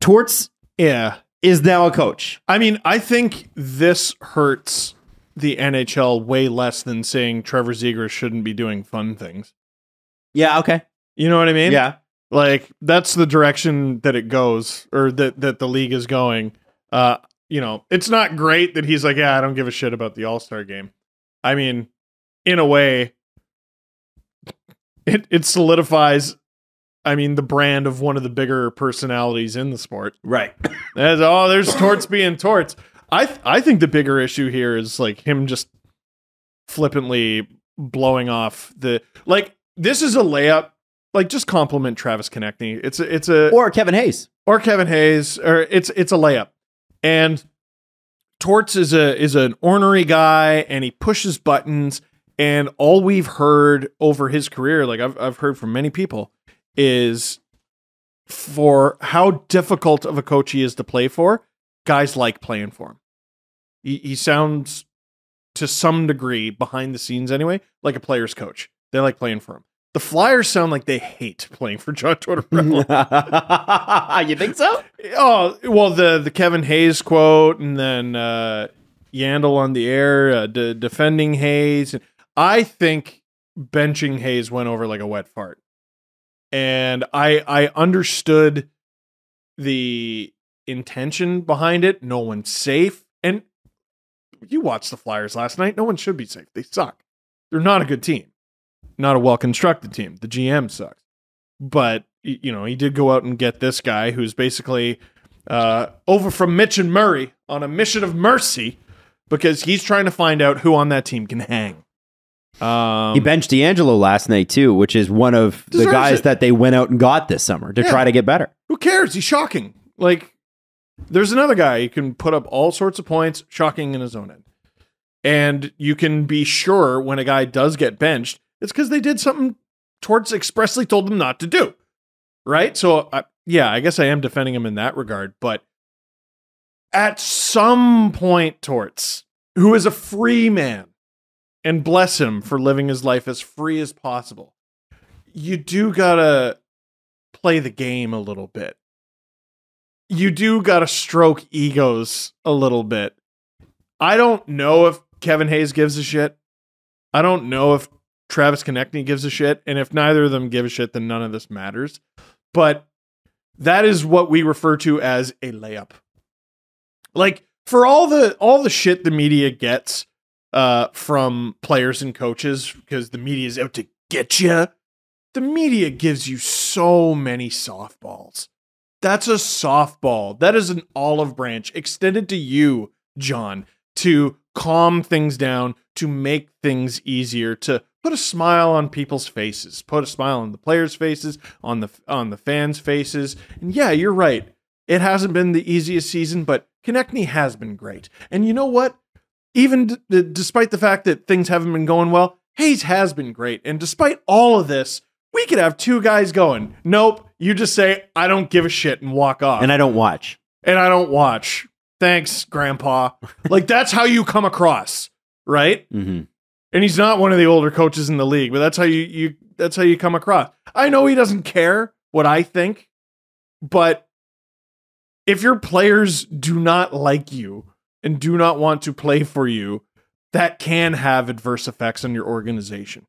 Torts Yeah. Is now a coach. I mean, I think this hurts the NHL way less than saying Trevor Zegras shouldn't be doing fun things. Yeah. Okay. You know what I mean? Yeah. Like that's the direction that it goes or that that the league is going. Uh, you know, it's not great that he's like, yeah, I don't give a shit about the All-Star game. I mean, in a way it it solidifies I mean, the brand of one of the bigger personalities in the sport. Right. As oh, there's torts being torts. I th- I think the bigger issue here is like him just flippantly blowing off the like. This is a layup. Like just compliment Travis Konecny. It's a, it's a Or Kevin Hayes. or Kevin Hayes or it's it's a layup. And Torts is a is an ornery guy and he pushes buttons and all we've heard over his career like I've I've heard from many people is for how difficult of a coach he is to play for guys like playing for him. He, he sounds to some degree behind the scenes anyway, like a player's coach. They like playing for him. The Flyers sound like they hate playing for John Tortorella. you think so? oh, well, the the Kevin Hayes quote, and then uh, Yandle on the air uh, de- defending Hayes. I think benching Hayes went over like a wet fart, and I I understood the intention behind it. No one's safe, and you watched the Flyers last night. No one should be safe. They suck. They're not a good team, not a well constructed team. The GM sucks, but you know he did go out and get this guy who's basically uh, over from Mitch and Murray on a mission of mercy because he's trying to find out who on that team can hang. Um, He benched DeAngelo last night too, which is one of the guys it. that they went out and got this summer to Yeah. try to get better. who cares? He's shocking. Like, there's another guy who can put up all sorts of points, shocking in his own end. And you can be sure when a guy does get benched, it's because they did something Torts expressly told them not to do. Right? So, uh, yeah, I guess I am defending him in that regard. But at some point, Torts, who is a free man, and bless him for living his life as free as possible, you do gotta play the game a little bit. You do gotta stroke egos a little bit. I don't know if Kevin Hayes gives a shit. I don't know if Travis Konecny gives a shit. And if neither of them give a shit, then none of this matters. But that is what we refer to as a layup. Like for all the all the shit the media gets uh, from players and coaches because the media is out to get you. The media gives you so many softballs. That's a softball. That is an olive branch extended to you, John, to calm things down, to make things easier, to put a smile on people's faces, put a smile on the players' faces, on the on the fans' faces. And yeah, you're right. It hasn't been the easiest season, but Konecny has been great. And you know what? Even d- d- despite the fact that things haven't been going well, Hayes has been great. And despite all of this, we could have two guys going. Nope, you just say I don't give a shit and walk off. And I don't watch. and I don't watch. Thanks, grandpa. like that's how you come across, right? hmm And he's not one of the older coaches in the league, but that's how you you that's how you come across. I know he doesn't care what I think, but if your players do not like you and do not want to play for you, that can have adverse effects on your organization.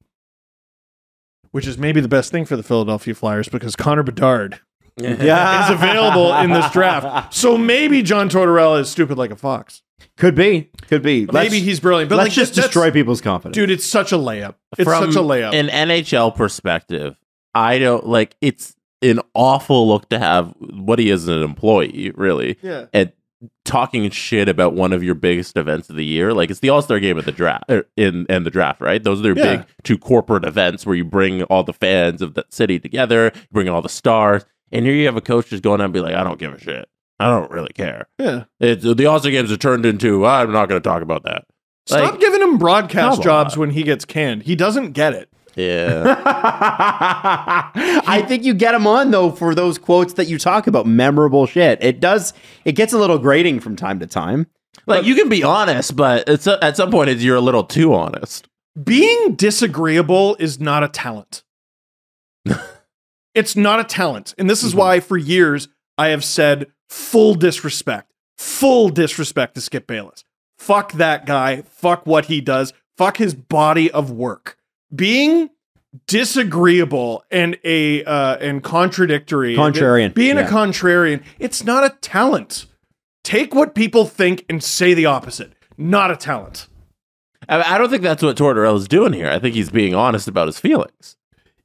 Which is maybe the best thing for the Philadelphia Flyers because Connor Bedard Yeah, is available in this draft. So maybe John Tortorella is stupid like a fox. Could be, could be. Let's- maybe he's brilliant, but let's like just that's- destroy people's confidence. Dude, it's such a layup. It's From such a layup. An NHL perspective, I don't like it's an awful look to have what he is an employee, really. yeah. And talking shit about one of your biggest events of the year. Like it's the All Star game at the draft er, in and the draft, right? Those are their Yeah. big two corporate events where you bring all the fans of the city together, you bring all the stars, and here you have a coach just going out and be like, I don't give a shit. I don't really care. Yeah. It's the All Star games are turned into I'm not going to talk about that. Stop Like- giving him broadcast jobs when he gets canned. He doesn't get it. Yeah. I think you get him on though for those quotes that you talk about, memorable shit. It does. It gets a little grating from time to time. like you can be honest, but it's at some point it's, you're a little too honest. Being disagreeable is not a talent. it's not a talent. And this is Mm-hmm. why for years I have said full disrespect, full disrespect to Skip Bayless. Fuck that guy. Fuck what he does. Fuck his body of work. Being disagreeable and a uh, and contradictory, Contrarian, being a contrarian, it's not a talent. Take what people think and say the opposite. Not a talent. I, I don't think that's what Tortorella's doing here. I think he's being honest about his feelings.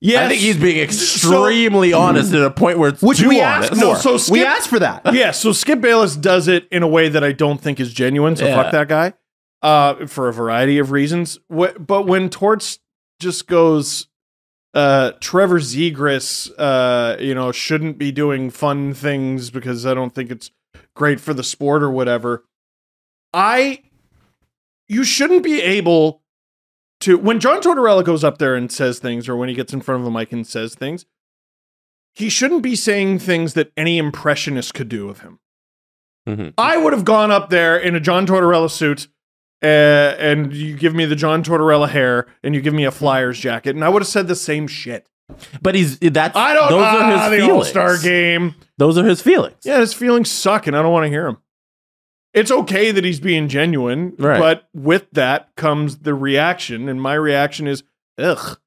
Yes. I think he's being extremely honest at a point where it's Which too we honest. asked No, for. so we Skip- asked for that. yeah, so Skip Bayless does it in a way that I don't think is genuine. So Yeah. fuck that guy, uh, for a variety of reasons. Wh- But when Torts just goes, uh, Trevor Zegras, uh, you know, shouldn't be doing fun things because I don't think it's great for the sport or whatever. I, you shouldn't be able to when John Tortorella goes up there and says things, or when he gets in front of a mic and says things he shouldn't be saying things that any impressionist could do of him. Mhm. I would have gone up there in a John Tortorella suit. Uh, and you give me the John Tortorella hair, and you give me a Flyers jacket, and I would have said the same shit. But he's that's I don't. those ah, are his the. All Star game. Those are his feelings. Yeah, his feelings suck, and I don't want to hear him. It's okay that he's being genuine, Right. but with that comes the reaction, and my reaction is, ugh,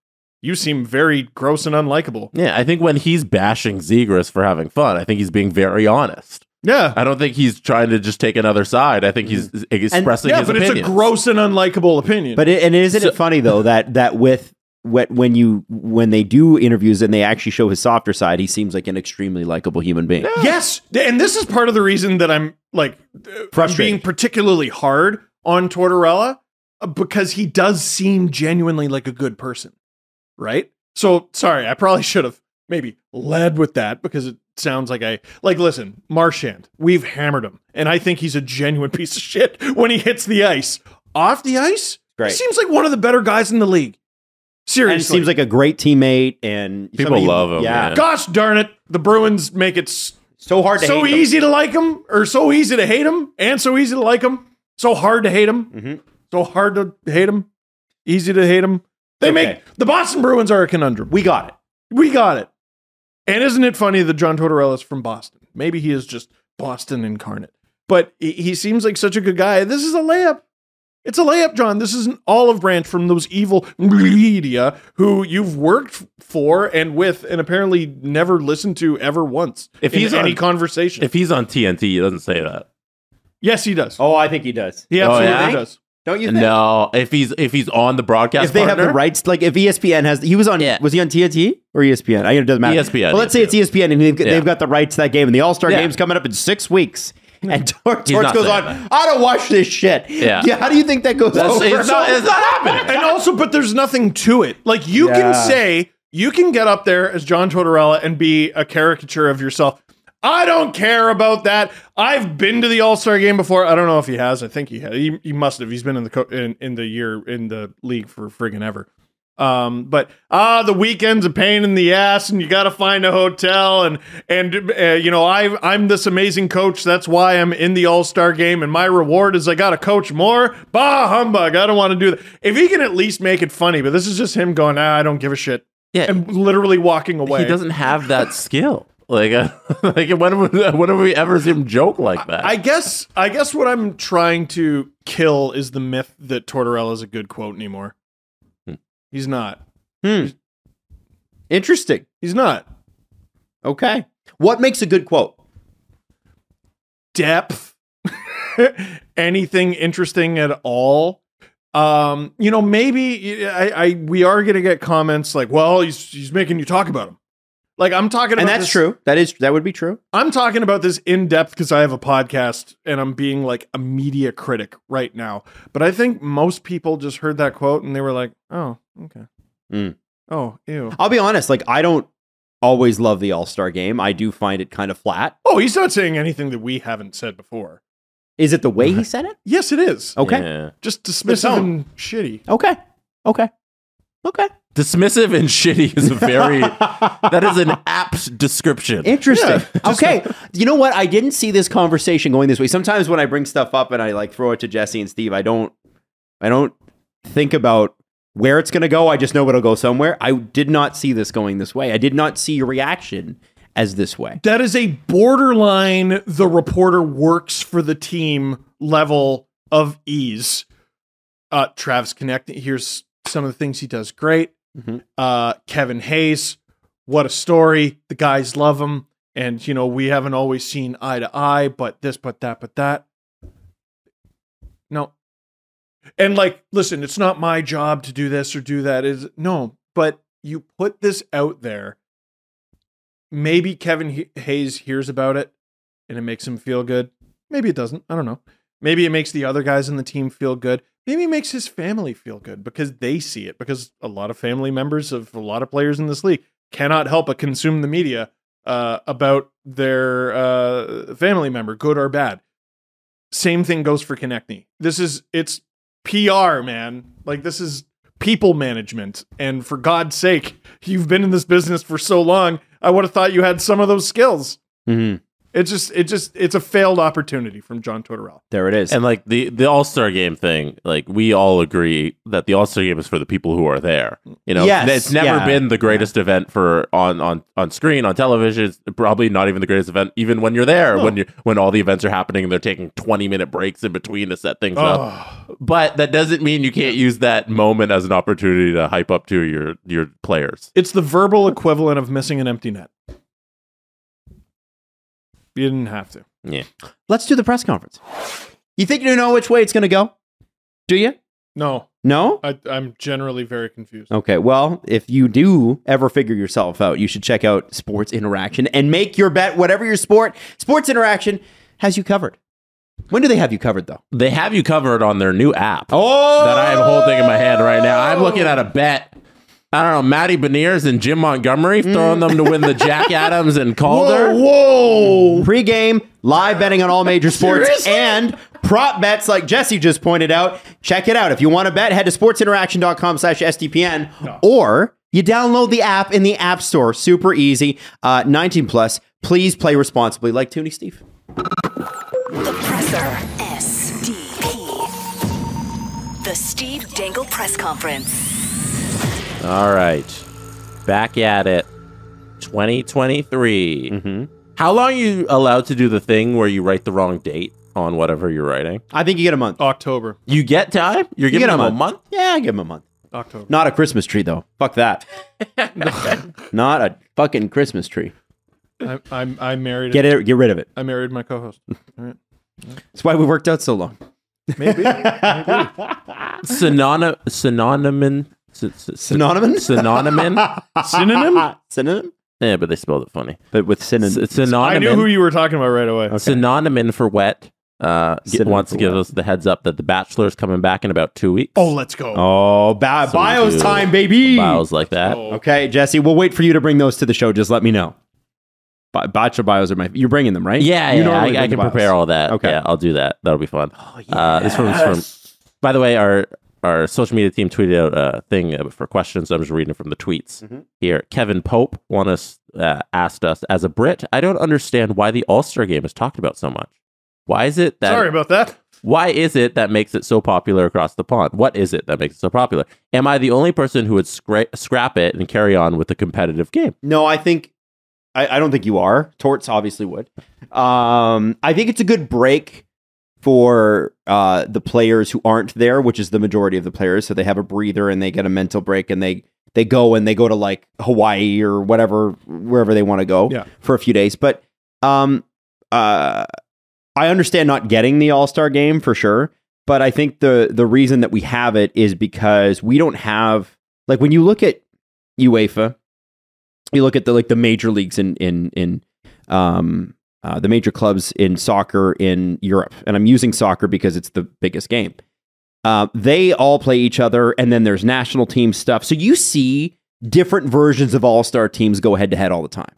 you seem very gross and unlikable. Yeah, I think when he's bashing Zegras for having fun, I think he's being very honest. Yeah, I don't think he's trying to just take another side. I think he's expressing yeah, his but opinions. it's a gross and unlikable opinion. But it, and isn't So- it funny though that that with when when you when they do interviews and they actually show his softer side, he seems like an extremely likable human being. yes, and this is part of the reason that I'm like Frustrated. being particularly hard on Tortorella uh, because he does seem genuinely like a good person, right? So sorry, I probably should have maybe led with that because it sounds like I like. Listen, Marchand, we've hammered him, and I think he's a genuine piece of shit when he hits the ice. Off the ice, Great. he seems like one of the better guys in the league. Seriously, And he seems like a great teammate, and People somebody- love him, man. Gosh darn it, the Bruins make it so hard to so hate him. easy to like him, or so easy to hate him, and so easy to like him. So hard to hate him. Mhm. So hard to hate him. Easy to hate him. They Okay. make the Boston Bruins are a conundrum. We got it. We got it. And isn't it funny that John Tortorella is from Boston? Maybe he is just Boston incarnate. But he, he seems like such a good guy. This is a layup. It's a layup, John. This is an olive branch from those evil media who you've worked for and with and apparently never listened to ever once If in he's any on- conversation. if he's on TNT, he doesn't say that. yes, he does. Oh, I think he does. He Oh, absolutely yeah? does. Don't you think? No, if he's if he's on the broadcast, If they have the rights, like if ESPN has, he was on. Yeah. Was he on TNT or ESPN? I it doesn't matter. ESPN, But let's say it's ESPN and they've, got- Yeah. they've got the rights to that game, and the All Star Yeah. game's coming up in six weeks. And Tor- Torch goes on. that. I don't watch this shit. Yeah. How do you think that goes That's- over? it's, not, it's not happening. and also, but there's nothing to it. Like you Yeah. can say, you can get up there as John Tortorella and be a caricature of yourself. I don't care about that. I've been to the All Star game before. I don't know if he has. I think he has. He, he must have. He's been in the co- in, in the year in the league for friggin' ever. Um, but ah, the weekend's a pain in the ass, and you got to find a hotel, and and uh, you know I I'm this amazing coach. That's why I'm in the All Star game, and my reward is I got to coach more. Bah humbug! I don't want to do that. If he can at least make it funny, but this is just him going, ah, I don't give a shit, Yeah. and literally walking away. He doesn't have that skill. Like, uh, like when have we- when have we ever seen him joke like that? I guess I guess what I'm trying to kill is the myth that Tortorella is a good quote anymore. Hmm. He's not. Hmm. Interesting. He's not. Okay. What makes a good quote? depth, anything interesting at all. Um, you know, maybe I, I we are gonna get comments like, "Well, he's he's making you talk about him." Like I'm talking about, And that's this- true. That is that would be true. I'm talking about this in depth because I have a podcast and I'm being like a media critic right now. But I think most people just heard that quote and they were like, "Oh, okay, Mm. oh, ew." I'll be honest. Like I don't always love the All Star game. I do find it kind of flat. Oh, he's not saying anything that we haven't said before. Is it the way he said it? Yes, it is. Okay. Yeah. Just dismissive tone. and shitty. Okay. Okay. Okay. Dismissive and shitty is a very that is an apt description. Interesting. Yeah, just- okay. you know what? I didn't see this conversation going this way. Sometimes when I bring stuff up and I like throw it to Jesse and Steve, I don't I don't think about where it's going to go. I just know it'll go somewhere. I did not see this going this way. I did not see your reaction as this way. That is a borderline the reporter works for the team level of ease. Uh Travis Konecny here's some of the things he does great. Mhm. Uh Kevin Hayes, what a story. The guys love him. And you know, we haven't always seen eye to eye, but this, but that, but that. No. And like, listen, it's not my job to do this or do that. Is no, but you put this out there maybe Kevin Hayes hears about it and it makes him feel good. Maybe it doesn't. I don't know. Maybe it makes the other guys in the team feel good. Maybe makes his family feel good because they see it. Because a lot of family members of a lot of players in this league cannot help but consume the media uh, about their uh, family member, good or bad. Same thing goes for Konecny. This is it's PR, man. Like this is people management. And for God's sake, you've been in this business for so long. I would have thought you had some of those skills. Mhm. It's just it just it's a failed opportunity from John Tortorella. There it is. And like the the All Star Game thing, like we all agree that the All Star Game is for the people who are there. You know, Yes, it's never yeah, been the greatest event for on on on screen on television. It's probably not even the greatest event, even when you're there. When you when all the events are happening and they're taking 20 minute breaks in between to set things up. But that doesn't mean you can't use that moment as an opportunity to hype up to your your players. It's the verbal equivalent of missing an empty net. You didn't have to. Yeah. Let's do the press conference. You think you know which way it's going to go? Do you? No, No? I, I'm generally very confused. Okay, well, if you do ever figure yourself out, you should check out Sports Interaction and make your bet, whatever your sport. Sports Interaction has you covered. When do they have you covered, though? They have you covered on their new app. Oh, that I am holding in my hand right now. I'm looking at a bet. I don't know, Matty Beniers and Jim Montgomery throwing them to win the Jack Adams and Calder. Whoa! Pre-game, live betting on all major sports, and prop bets like Jesse just pointed out. Check it out. If you want to bet, head to sportsinteraction.com slash SDPN, or you download the app in the App Store. Super easy. Uh, 19 plus. Please play responsibly, like Toonie Steve. The Presser. SDP. The Steve Dangle Press Conference. All right. Back at it. 2023. Mm-hmm. How long are you allowed to do the thing where you write the wrong date on whatever you're writing? I think you get a month. October. You get time? You're You giving get them a month? Yeah, give him a month. October. Not a Christmas tree, though. Fuck that. Not a fucking Christmas tree. I, I'm I married. Get it. Get rid of it. I married my co-host. All right. That's why we worked out so long. Maybe. Synonym, synonym, Synonym? synonym. Synonym. Synonym? yeah, but they spelled it funny. But with synonym. Synonym. I knew who you were talking about right away. Synonym for wet. Uh, get, wants to give us the heads up that the Bachelor is coming back in about two weeks. Oh, let's go. Oh, ba- So bios time, baby. Bios like that. Oh. Okay, Jesse, we'll wait for you to bring those to the show. Just let me know. Bi- Bachelor bios are my. You're bringing them, right? Yeah, You yeah, I, I can bios. prepare all that. Okay. yeah, I'll do that. That'll be fun. Oh, uh, this one's from. By the way, our our social media team tweeted out a thing uh, for questions. I'm just reading from the tweets Mm-hmm. here. Kevin Pope want us uh, asked us as a Brit, I don't understand why the All Star Game is talked about so much. Why is it that? Sorry about that. Why is it that makes it so popular across the pond? What is it that makes it so popular? Am I the only person who would scra- scrap it and carry on with the competitive game? No, I think I, I don't think you are. Torts obviously would. Um, I think it's a good break for uh, the players who aren't there, which is the majority of the players. So they have a breather and they get a mental break and they they go and they go to like Hawaii or whatever wherever they want to go Yeah. for a few days. But um, uh, I understand not getting the All Star game for sure. But I think the the reason that we have it is because we don't have like when you look at UEFA, you look at the like the major leagues in in in um uh, the major clubs in soccer in Europe, and I'm using soccer because it's the biggest game. Uh, they all play each other, and then there's national team stuff. So you see different versions of all star teams go head to head all the time,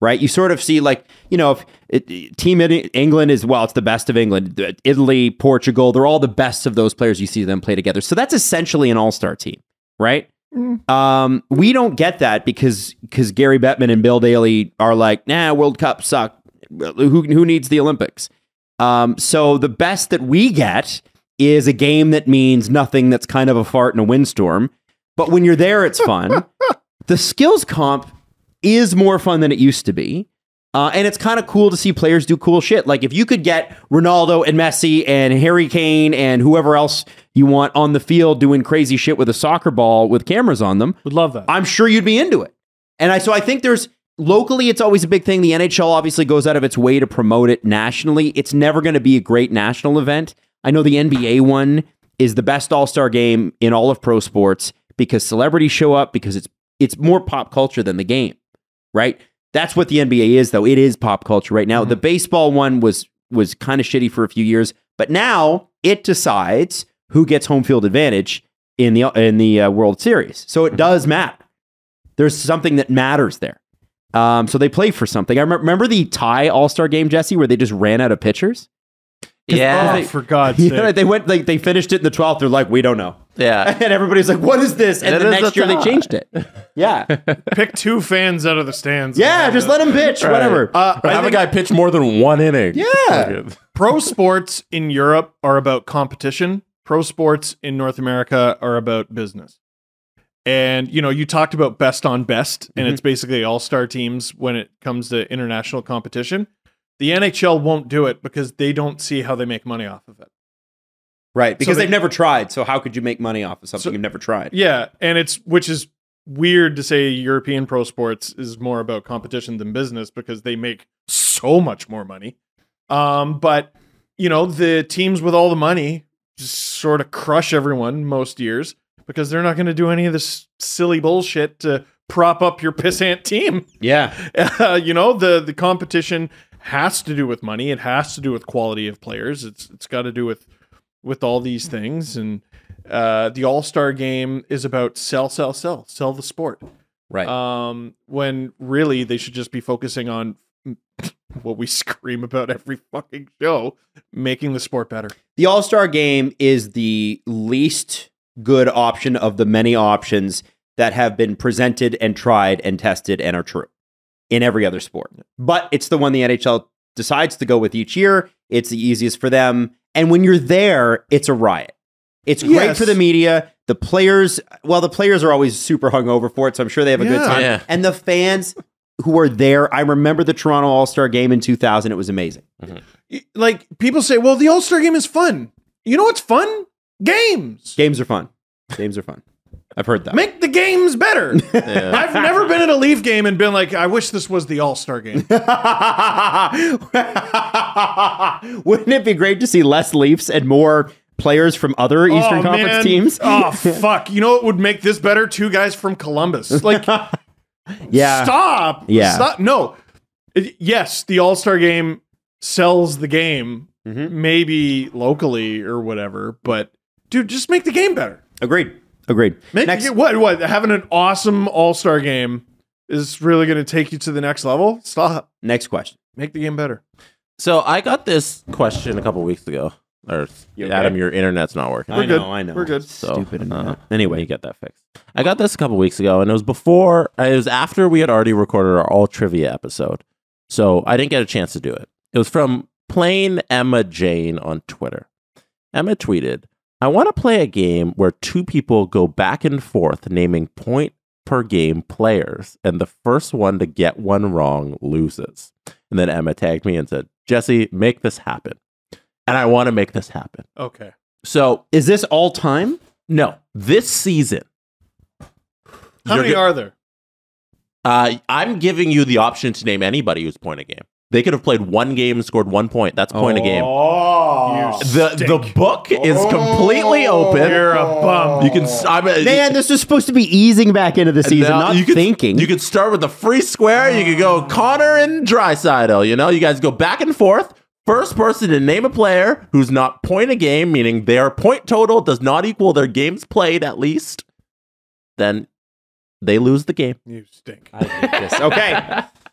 right? You sort of see like you know if it, team in England is well, it's the best of England, Italy, Portugal, they're all the best of those players. You see them play together, so that's essentially an all star team, right? Um, we don't get that because because Gary Bettman and Bill Daly are like, nah, World Cup suck. Who who needs the Olympics? Um, so the best that we get is a game that means nothing. That's kind of a fart in a windstorm. But when you're there, it's fun. the skills comp is more fun than it used to be. Uh, and it's kind of cool to see players do cool shit. Like if you could get Ronaldo and Messi and Harry Kane and whoever else you want on the field doing crazy shit with a soccer ball with cameras on them, Would love that. I'm sure you'd be into it. And I so I think there's locally it's always a big thing. The NHL obviously goes out of its way to promote it nationally. It's never going to be a great national event. I know the NBA one is the best All-Star game in all of pro sports because celebrities show up because it's it's more pop culture than the game, right? That's what the NBA is though. It is pop culture right now. The baseball one was was kind of shitty for a few years, but now it decides who gets home field advantage in the in the uh, World Series. So it does matter. There's something that matters there. Um, so they play for something. I rem- remember the tie All Star game, Jesse, where they just ran out of pitchers. oh, Yeah. for God's sake. know, they went like they finished it in the twelfth. They're like, we don't know. Yeah. And everybody's like, "What is this?" And It the next a year they changed it. Yeah, Pick two fans out of the stands. yeah. Just let them pitch, Right. whatever. Uh, Or I have a guy pitch more than one inning. Yeah. pro sports in Europe are about competition. Pro sports in North America are about business. And you know, you talked about best on best, and it's basically all star teams when it comes to international competition. The NHL won't do it because they don't see how they make money off of it. right, because they- they've never tried. So how could you make money off of something So- you've never tried? Yeah, and it's which is weird to say European pro sports is more about competition than business because they make so much more money. Um, but you know, the teams with all the money just sort of crush everyone most years because they're not going to do any of this silly bullshit to prop up your pissant team. Yeah, Uh, you know, the the competition has to do with money. It has to do with quality of players. It's it's got to do with with all these things. And uh, the All Star game is about sell, sell, sell, sell the sport. right. Um, when really they should just be focusing on what we scream about every fucking show, making the sport better. the All Star Game is the least good option of the many options that have been presented and tried and tested and are true in every other sport. But it's the one the NHL decides to go with each year. It's the easiest for them. And when you're there, it's a riot. It's great Yes. for the media. The players, well, the players are always super hungover for it, so I'm sure they have a good time. Yeah. And the fans who are there, I remember the Toronto All Star game in 2000. It was amazing. Mm-hmm. Y- Like people say, well, the All Star game is fun. You know what's fun? Games. Games are fun. Games are fun. I've heard that. Make the games better. I've never been at a Leaf game and been like, I wish this was the All Star game. Wouldn't it be great to see less Leafs and more players from other Eastern Oh, Conference man. teams? oh fuck! You know what would make this better? Two guys from Columbus. Like, yeah. stop. Yeah. Stop. No. Yes, the All Star game sells the game, Mhm. maybe locally or whatever. But dude, just make the game better. Agreed. Agreed. Make Next, what? What? Having an awesome All Star game is really going to take you to the next level. Stop. next question. Make the game better. So I got this question a couple weeks ago. Or You okay? Adam, your internet's not working. I We're good. know, I know. We're good. So, Stupid. uh. Anyway, you get that fixed. I got this a couple weeks ago, and it was before. It was after we had already recorded our all trivia episode, so I didn't get a chance to do it. It was from plain Emma Jane on Twitter. Emma tweeted, "I want to play a game where two people go back and forth naming point per game players, and the first one to get one wrong loses." And then Emma tagged me and said, "Jesse, make this happen." And I want to make this happen. Okay. So Is this all time? no, this season. How many are there? Uh, I'm giving you the option to name anybody who's point a game. They could have played one game and scored one point. That's point a oh. game. Oh. You The the book is oh. completely open. You're a bum. You can. s- I'm a, Man, this is supposed to be easing back into the season, now not you could, thinking. You could start with the free square. You could go ah. Connor and Draisaitl. You know, you guys go back and forth. First person to name a player who's not point a game, meaning their point total does not equal their games played at least, then they lose the game. You stink. okay.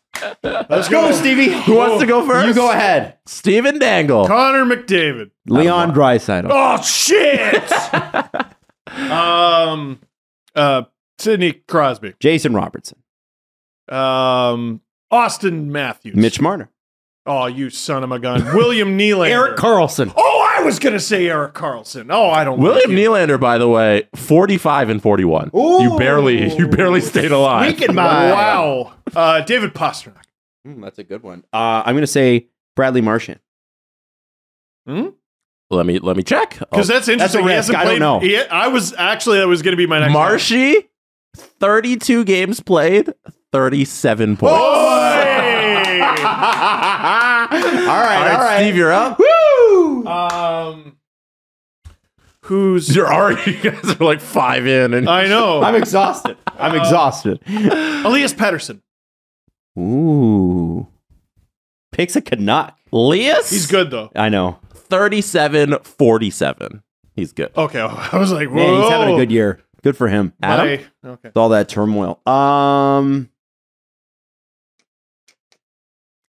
Let's Go, Stevie. Who wants to go first? You go ahead. Steven Dangle. Connor McDavid. Leon Draisaitl. Oh shit. um, uh, Sidney Crosby. Jason Robertson. Um, Auston Matthews. Mitch Marner. Oh, you son of a gun. William Nylander. Erik Karlsson. Oh, I was gonna say Erik Karlsson. Oh, I don't. William like. Nylander, by the way, forty-five and forty-one. You barely, you barely stayed alive. Squeaking by. Wow. Uh, David Pastrnak. Mm, that's a good one. Uh, I'm going to say Bradley Marchand. Let me let me check. Because Oh, that's interesting. a He risk. hasn't I don't played- know. he- I was actually that was going to be my next. one. Marshy, thirty-two games played, thirty-seven points. Boy! All right, all right, Steve, you're up. Woo! um, who's? You're already you guys are like five in, and I know. I'm exhausted. I'm exhausted. Elias Pettersson. Ooh. Picks a Canuck. Elias, He's good though. I know. 37, 47. He's good. Okay, I was like, whoa. Man, he's having a good year. Good for him. Adam? My- okay. With all that turmoil. Um,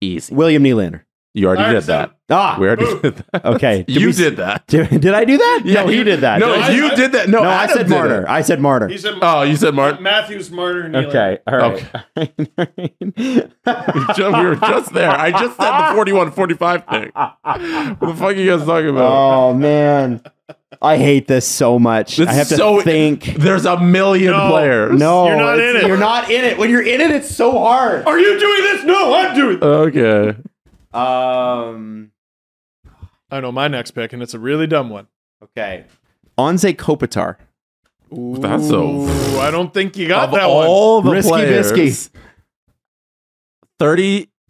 Easy. William Nylander. You already All right, did so that. Ah, We already did that. okay. Did you we- did that. Did, did I do that? no, he you- did that. No, Did I? you did that. No, no, I said martyr. it. I said martyr. He said, Oh, you said Martin. Matthew's martyr. Neely. Okay, all right. we were just there. I just said the 41 45 thing. What the fuck are you guys talking about? oh man, I hate this so much. It's I have to so- think. There's a million No. players. No, You're not in it. You're not in it. When you're in it, it's so hard. Are you doing this? No, I'm doing. Okay. Um. I know my next pick, and it's a really dumb one. Okay. Anze Kopitar. Ooh, That's so- I don't think you got Of that one. all the Risky players, bisky.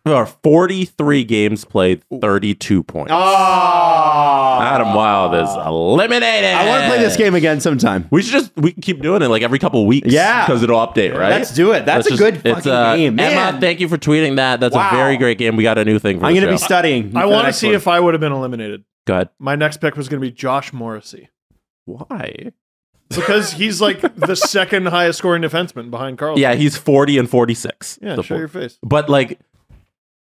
30 or 43 games played, 32 points. Oh, Adam Wylde is eliminated. I want to play this game again sometime. We should just we can keep doing it like every couple weeks. Yeah. because it'll update, right? Let's do it. That's Let's a good just- it's fucking a- game, Emma, man. thank you for tweeting that. That's Wow. a very great game. We got a new thing for I'm the going to be studying. I want to see one. if I would have been eliminated. Go ahead. My next pick was going to be Josh Morrissey Why? because he's like the second highest scoring defenseman behind Carl. Yeah, he's 40 and 46. yeah. Show four- your face. But like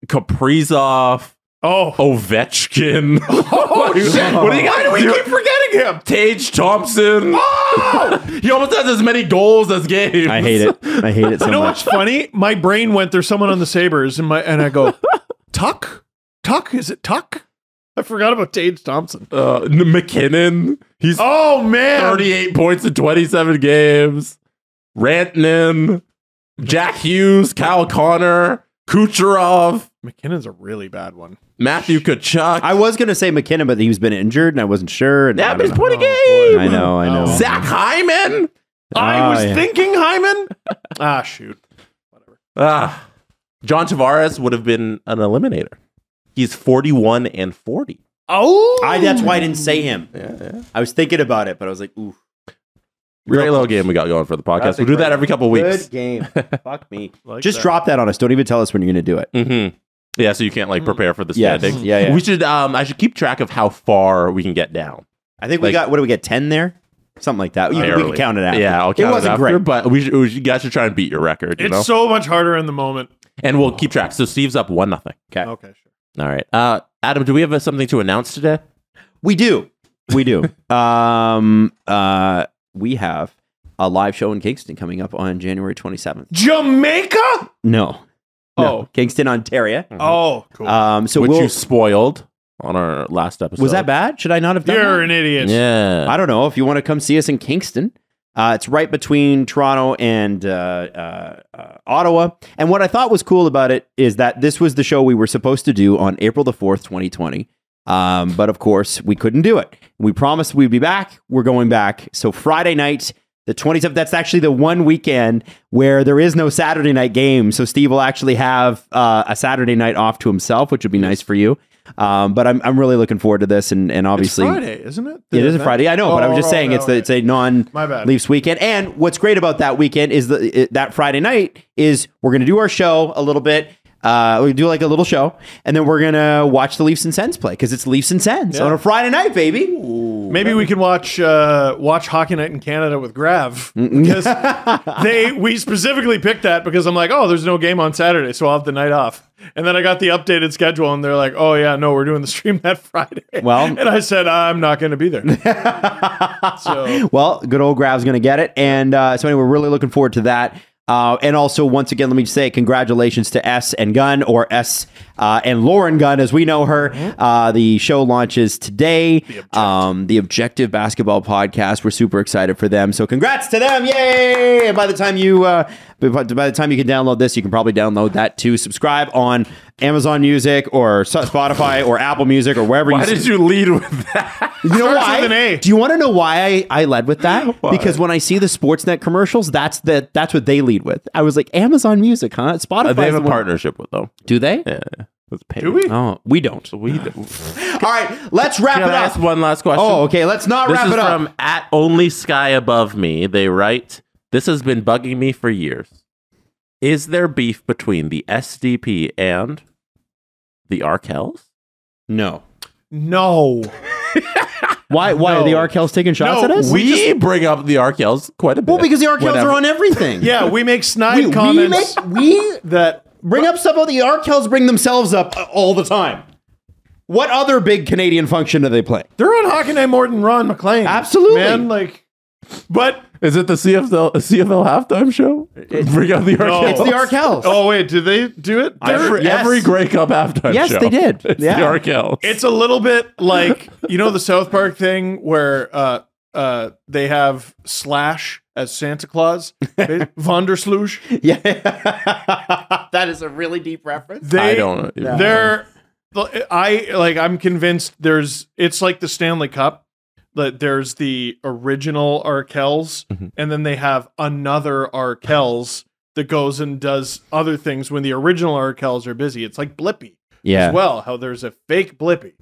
Kaprizov, Oh, Ovechkin. oh shit! What do you Why got? do we keep forgetting him? Tage Thompson. Oh! he almost has as many goals as games. I hate it. I hate it so You know much. what's funny? My brain went there's someone on the Sabres, and my and I go, Tuck, Tuck, is it Tuck? I forgot about Tage Thompson. Uh, MacKinnon. He's Oh man, 38 points in 27 games. Rantanen, Jack Hughes, Kyle Connor, Kucherov, MacKinnon's a really bad one. Matthew Tkachuk. I was going to say McKinnon, but he's been injured and I wasn't sure. And I yeah, don't but he's know. point a Oh, game. I know, I know. Oh. Zach Hyman. I Oh, was yeah. thinking Hyman. ah, shoot. Ah, John Tavares would have been an eliminator. He's 41 and 40. Oh, I, that's why I didn't say him. I was thinking about it, but I was like, ooh. Great little game we got going for the podcast. That's a We'll do that great- every couple weeks. Good game. Fuck me. Like Just that. drop that on us. Don't even tell us when you're going to do it. hmm Yeah, so you can't like prepare for the Yes. standings. Yeah, yeah. We should. Um, I should keep track of how far we can get down. I think we Like- got, what do we get, 10 there? Something like that. You, we can Barely. count it out. Yeah, I'll it count it, wasn't after, great. but we, should, we should, you guys should try and beat your record. You It's know, so much harder in the moment. and we'll keep track. So Steve's up one nothing. Okay. Okay, sure. All right, uh, Adam, do we have uh, something to announce today? We do. We do. um, uh, we have a live show in Kingston coming up on January 27th. Jamaica. No. No. Oh. Kingston, Ontario. Oh, cool. Um, so Which we'll, you spoiled on our last episode. was that bad? Should I not have done You're that? an idiot. Yeah. I don't know. If you want to come see us in Kingston, uh, it's right between Toronto and uh, uh, uh, Ottawa. And what I thought was cool about it is that this was the show we were supposed to do on April the 4th, 2020. Um, but of course, we couldn't do it. We promised we'd be back. We're going back. So Friday night, the 27th, that's actually the one weekend where there is no Saturday night game. So Steve will actually have uh, a Saturday night off to himself, which would be nice for you. Um, but I'm, I'm really looking forward to this. And, and It's obviously, Friday, isn't it? it is a Friday. I know, but I was just Oh, saying no, it's the, it's a non. Leafs weekend. And what's great about that weekend is the it, that Friday night is we're going to do our show a little bit. Uh, we do like a little show, and then we're gonna watch the Leafs and Sens play because it's Leafs and Sens Yeah. on a Friday night, baby. Maybe we can watch uh, watch Hockey Night in Canada with Grav because they we specifically picked that because I'm like, oh, there's no game on Saturday, so I'll have the night off. And then I got the updated schedule, and they're like, oh yeah, no, we're doing the stream that Friday. Well- and I said I'm not going to be there. so Well, good old Grav's going to get it. And uh, so, anyway, we're really looking forward to that. Uh, and also, once again, let me say congratulations to Es and Gunn, or Es uh, and Lauren Gunn, as we know her. Uh, the show launches today. The, um, the Objective Basketball Podcast. We're super excited for them. So, congrats to them! Yay! And by the time you uh, by the time you can download this, you can probably download that too. Subscribe on Amazon Music or Spotify or Apple Music or wherever Why you. did you lead with that? You know why? with an A. Do you want to know why I, I led with that? Because when I see the Sportsnet commercials, that's the that's what they lead with. I was like, Amazon Music, huh? Spotify. Uh, they have a partnership with them. Do they? Yeah. Let's pay. do we? Oh, we don't. We do. All right, let's wrap Can it I up. ask one last question? Oh, okay. Let's not This wrap it up. from at only sky above me. They write, "This has been bugging me for years. Is there beef between the SDP and the Arkells? no. no, Why? Why are the No. Arkells taking shots No, at us? We, bring up the Arkells quite a bit. well, because the Arkells Whenever- are on everything. yeah, we make snide we, we comments make we that bring up stuff. about The Arkells bring themselves up all the time. What other big Canadian function do they play? They're on Hockey Night more than Ron MacLean. Absolutely. man. Like, but Is it the CFL CFL halftime show? Bring out the No. It's the Arkells. oh wait, did they do it? Every, Yes. every Grey Cup halftime Yes, show. they did. It's Yeah. the Arkells. It's a little bit like you know the South Park thing where uh uh they have Slash as Santa Claus, Vonderslush. Yeah, that is a really deep reference. They I don't know. They're I like I'm convinced there's it's like the Stanley Cup. That there's the original Arkells, Mm-hmm. and then they have another Arkells that goes and does other things when the original Arkells are busy. It's like Blippi Yeah, as well. How there's a fake Blippi,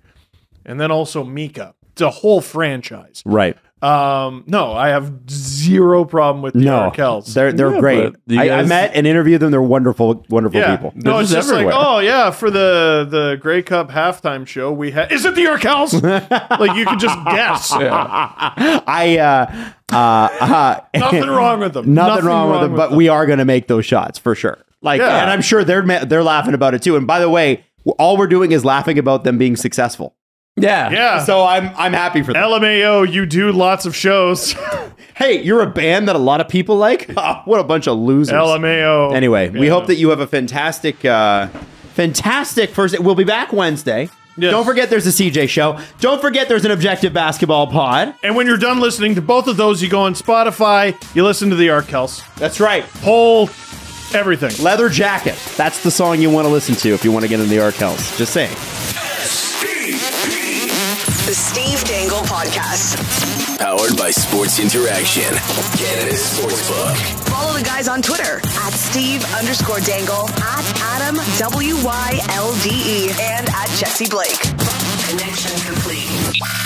and then also Meekah. It's a whole franchise. right. Um, no, I have zero problem with the No, Arkells. they're they're Yeah, great. but you I, I met and interviewed them. They're wonderful, wonderful yeah. people. No, They're it's just just like, oh yeah, for the the Grey Cup halftime show, we had is it the Arkells? like you could just guess. I uh, uh, uh, Nothing wrong with them. Nothing, wrong, with them, but we are going to make those shots for sure. Like, Yeah. and I'm sure they're they're laughing about it too. And by the way, all we're doing is laughing about them being successful. Yeah. yeah. So I'm I'm happy for that. LMAO, you do lots of shows. hey, you're a band that a lot of people like. Oh, what a bunch of losers. LMAO. Anyway, we hope that you have a fantastic, uh, fantastic first. We'll be back Wednesday. Yes. Don't forget there's a CJ show. Don't forget there's an objective basketball pod. And when you're done listening to both of those, you go on Spotify, you listen to the Arkells. That's right. Whole everything. Leather Jacket. That's the song you want to listen to if you want to get in the Arkells. Just saying. The Steve Dangle Podcast. Powered by Sports Interaction, Canada's Sportsbook. Follow the guys on Twitter at Steve underscore Dangle, at Adam W Y L D E, and at Jesse Blake. Connection complete.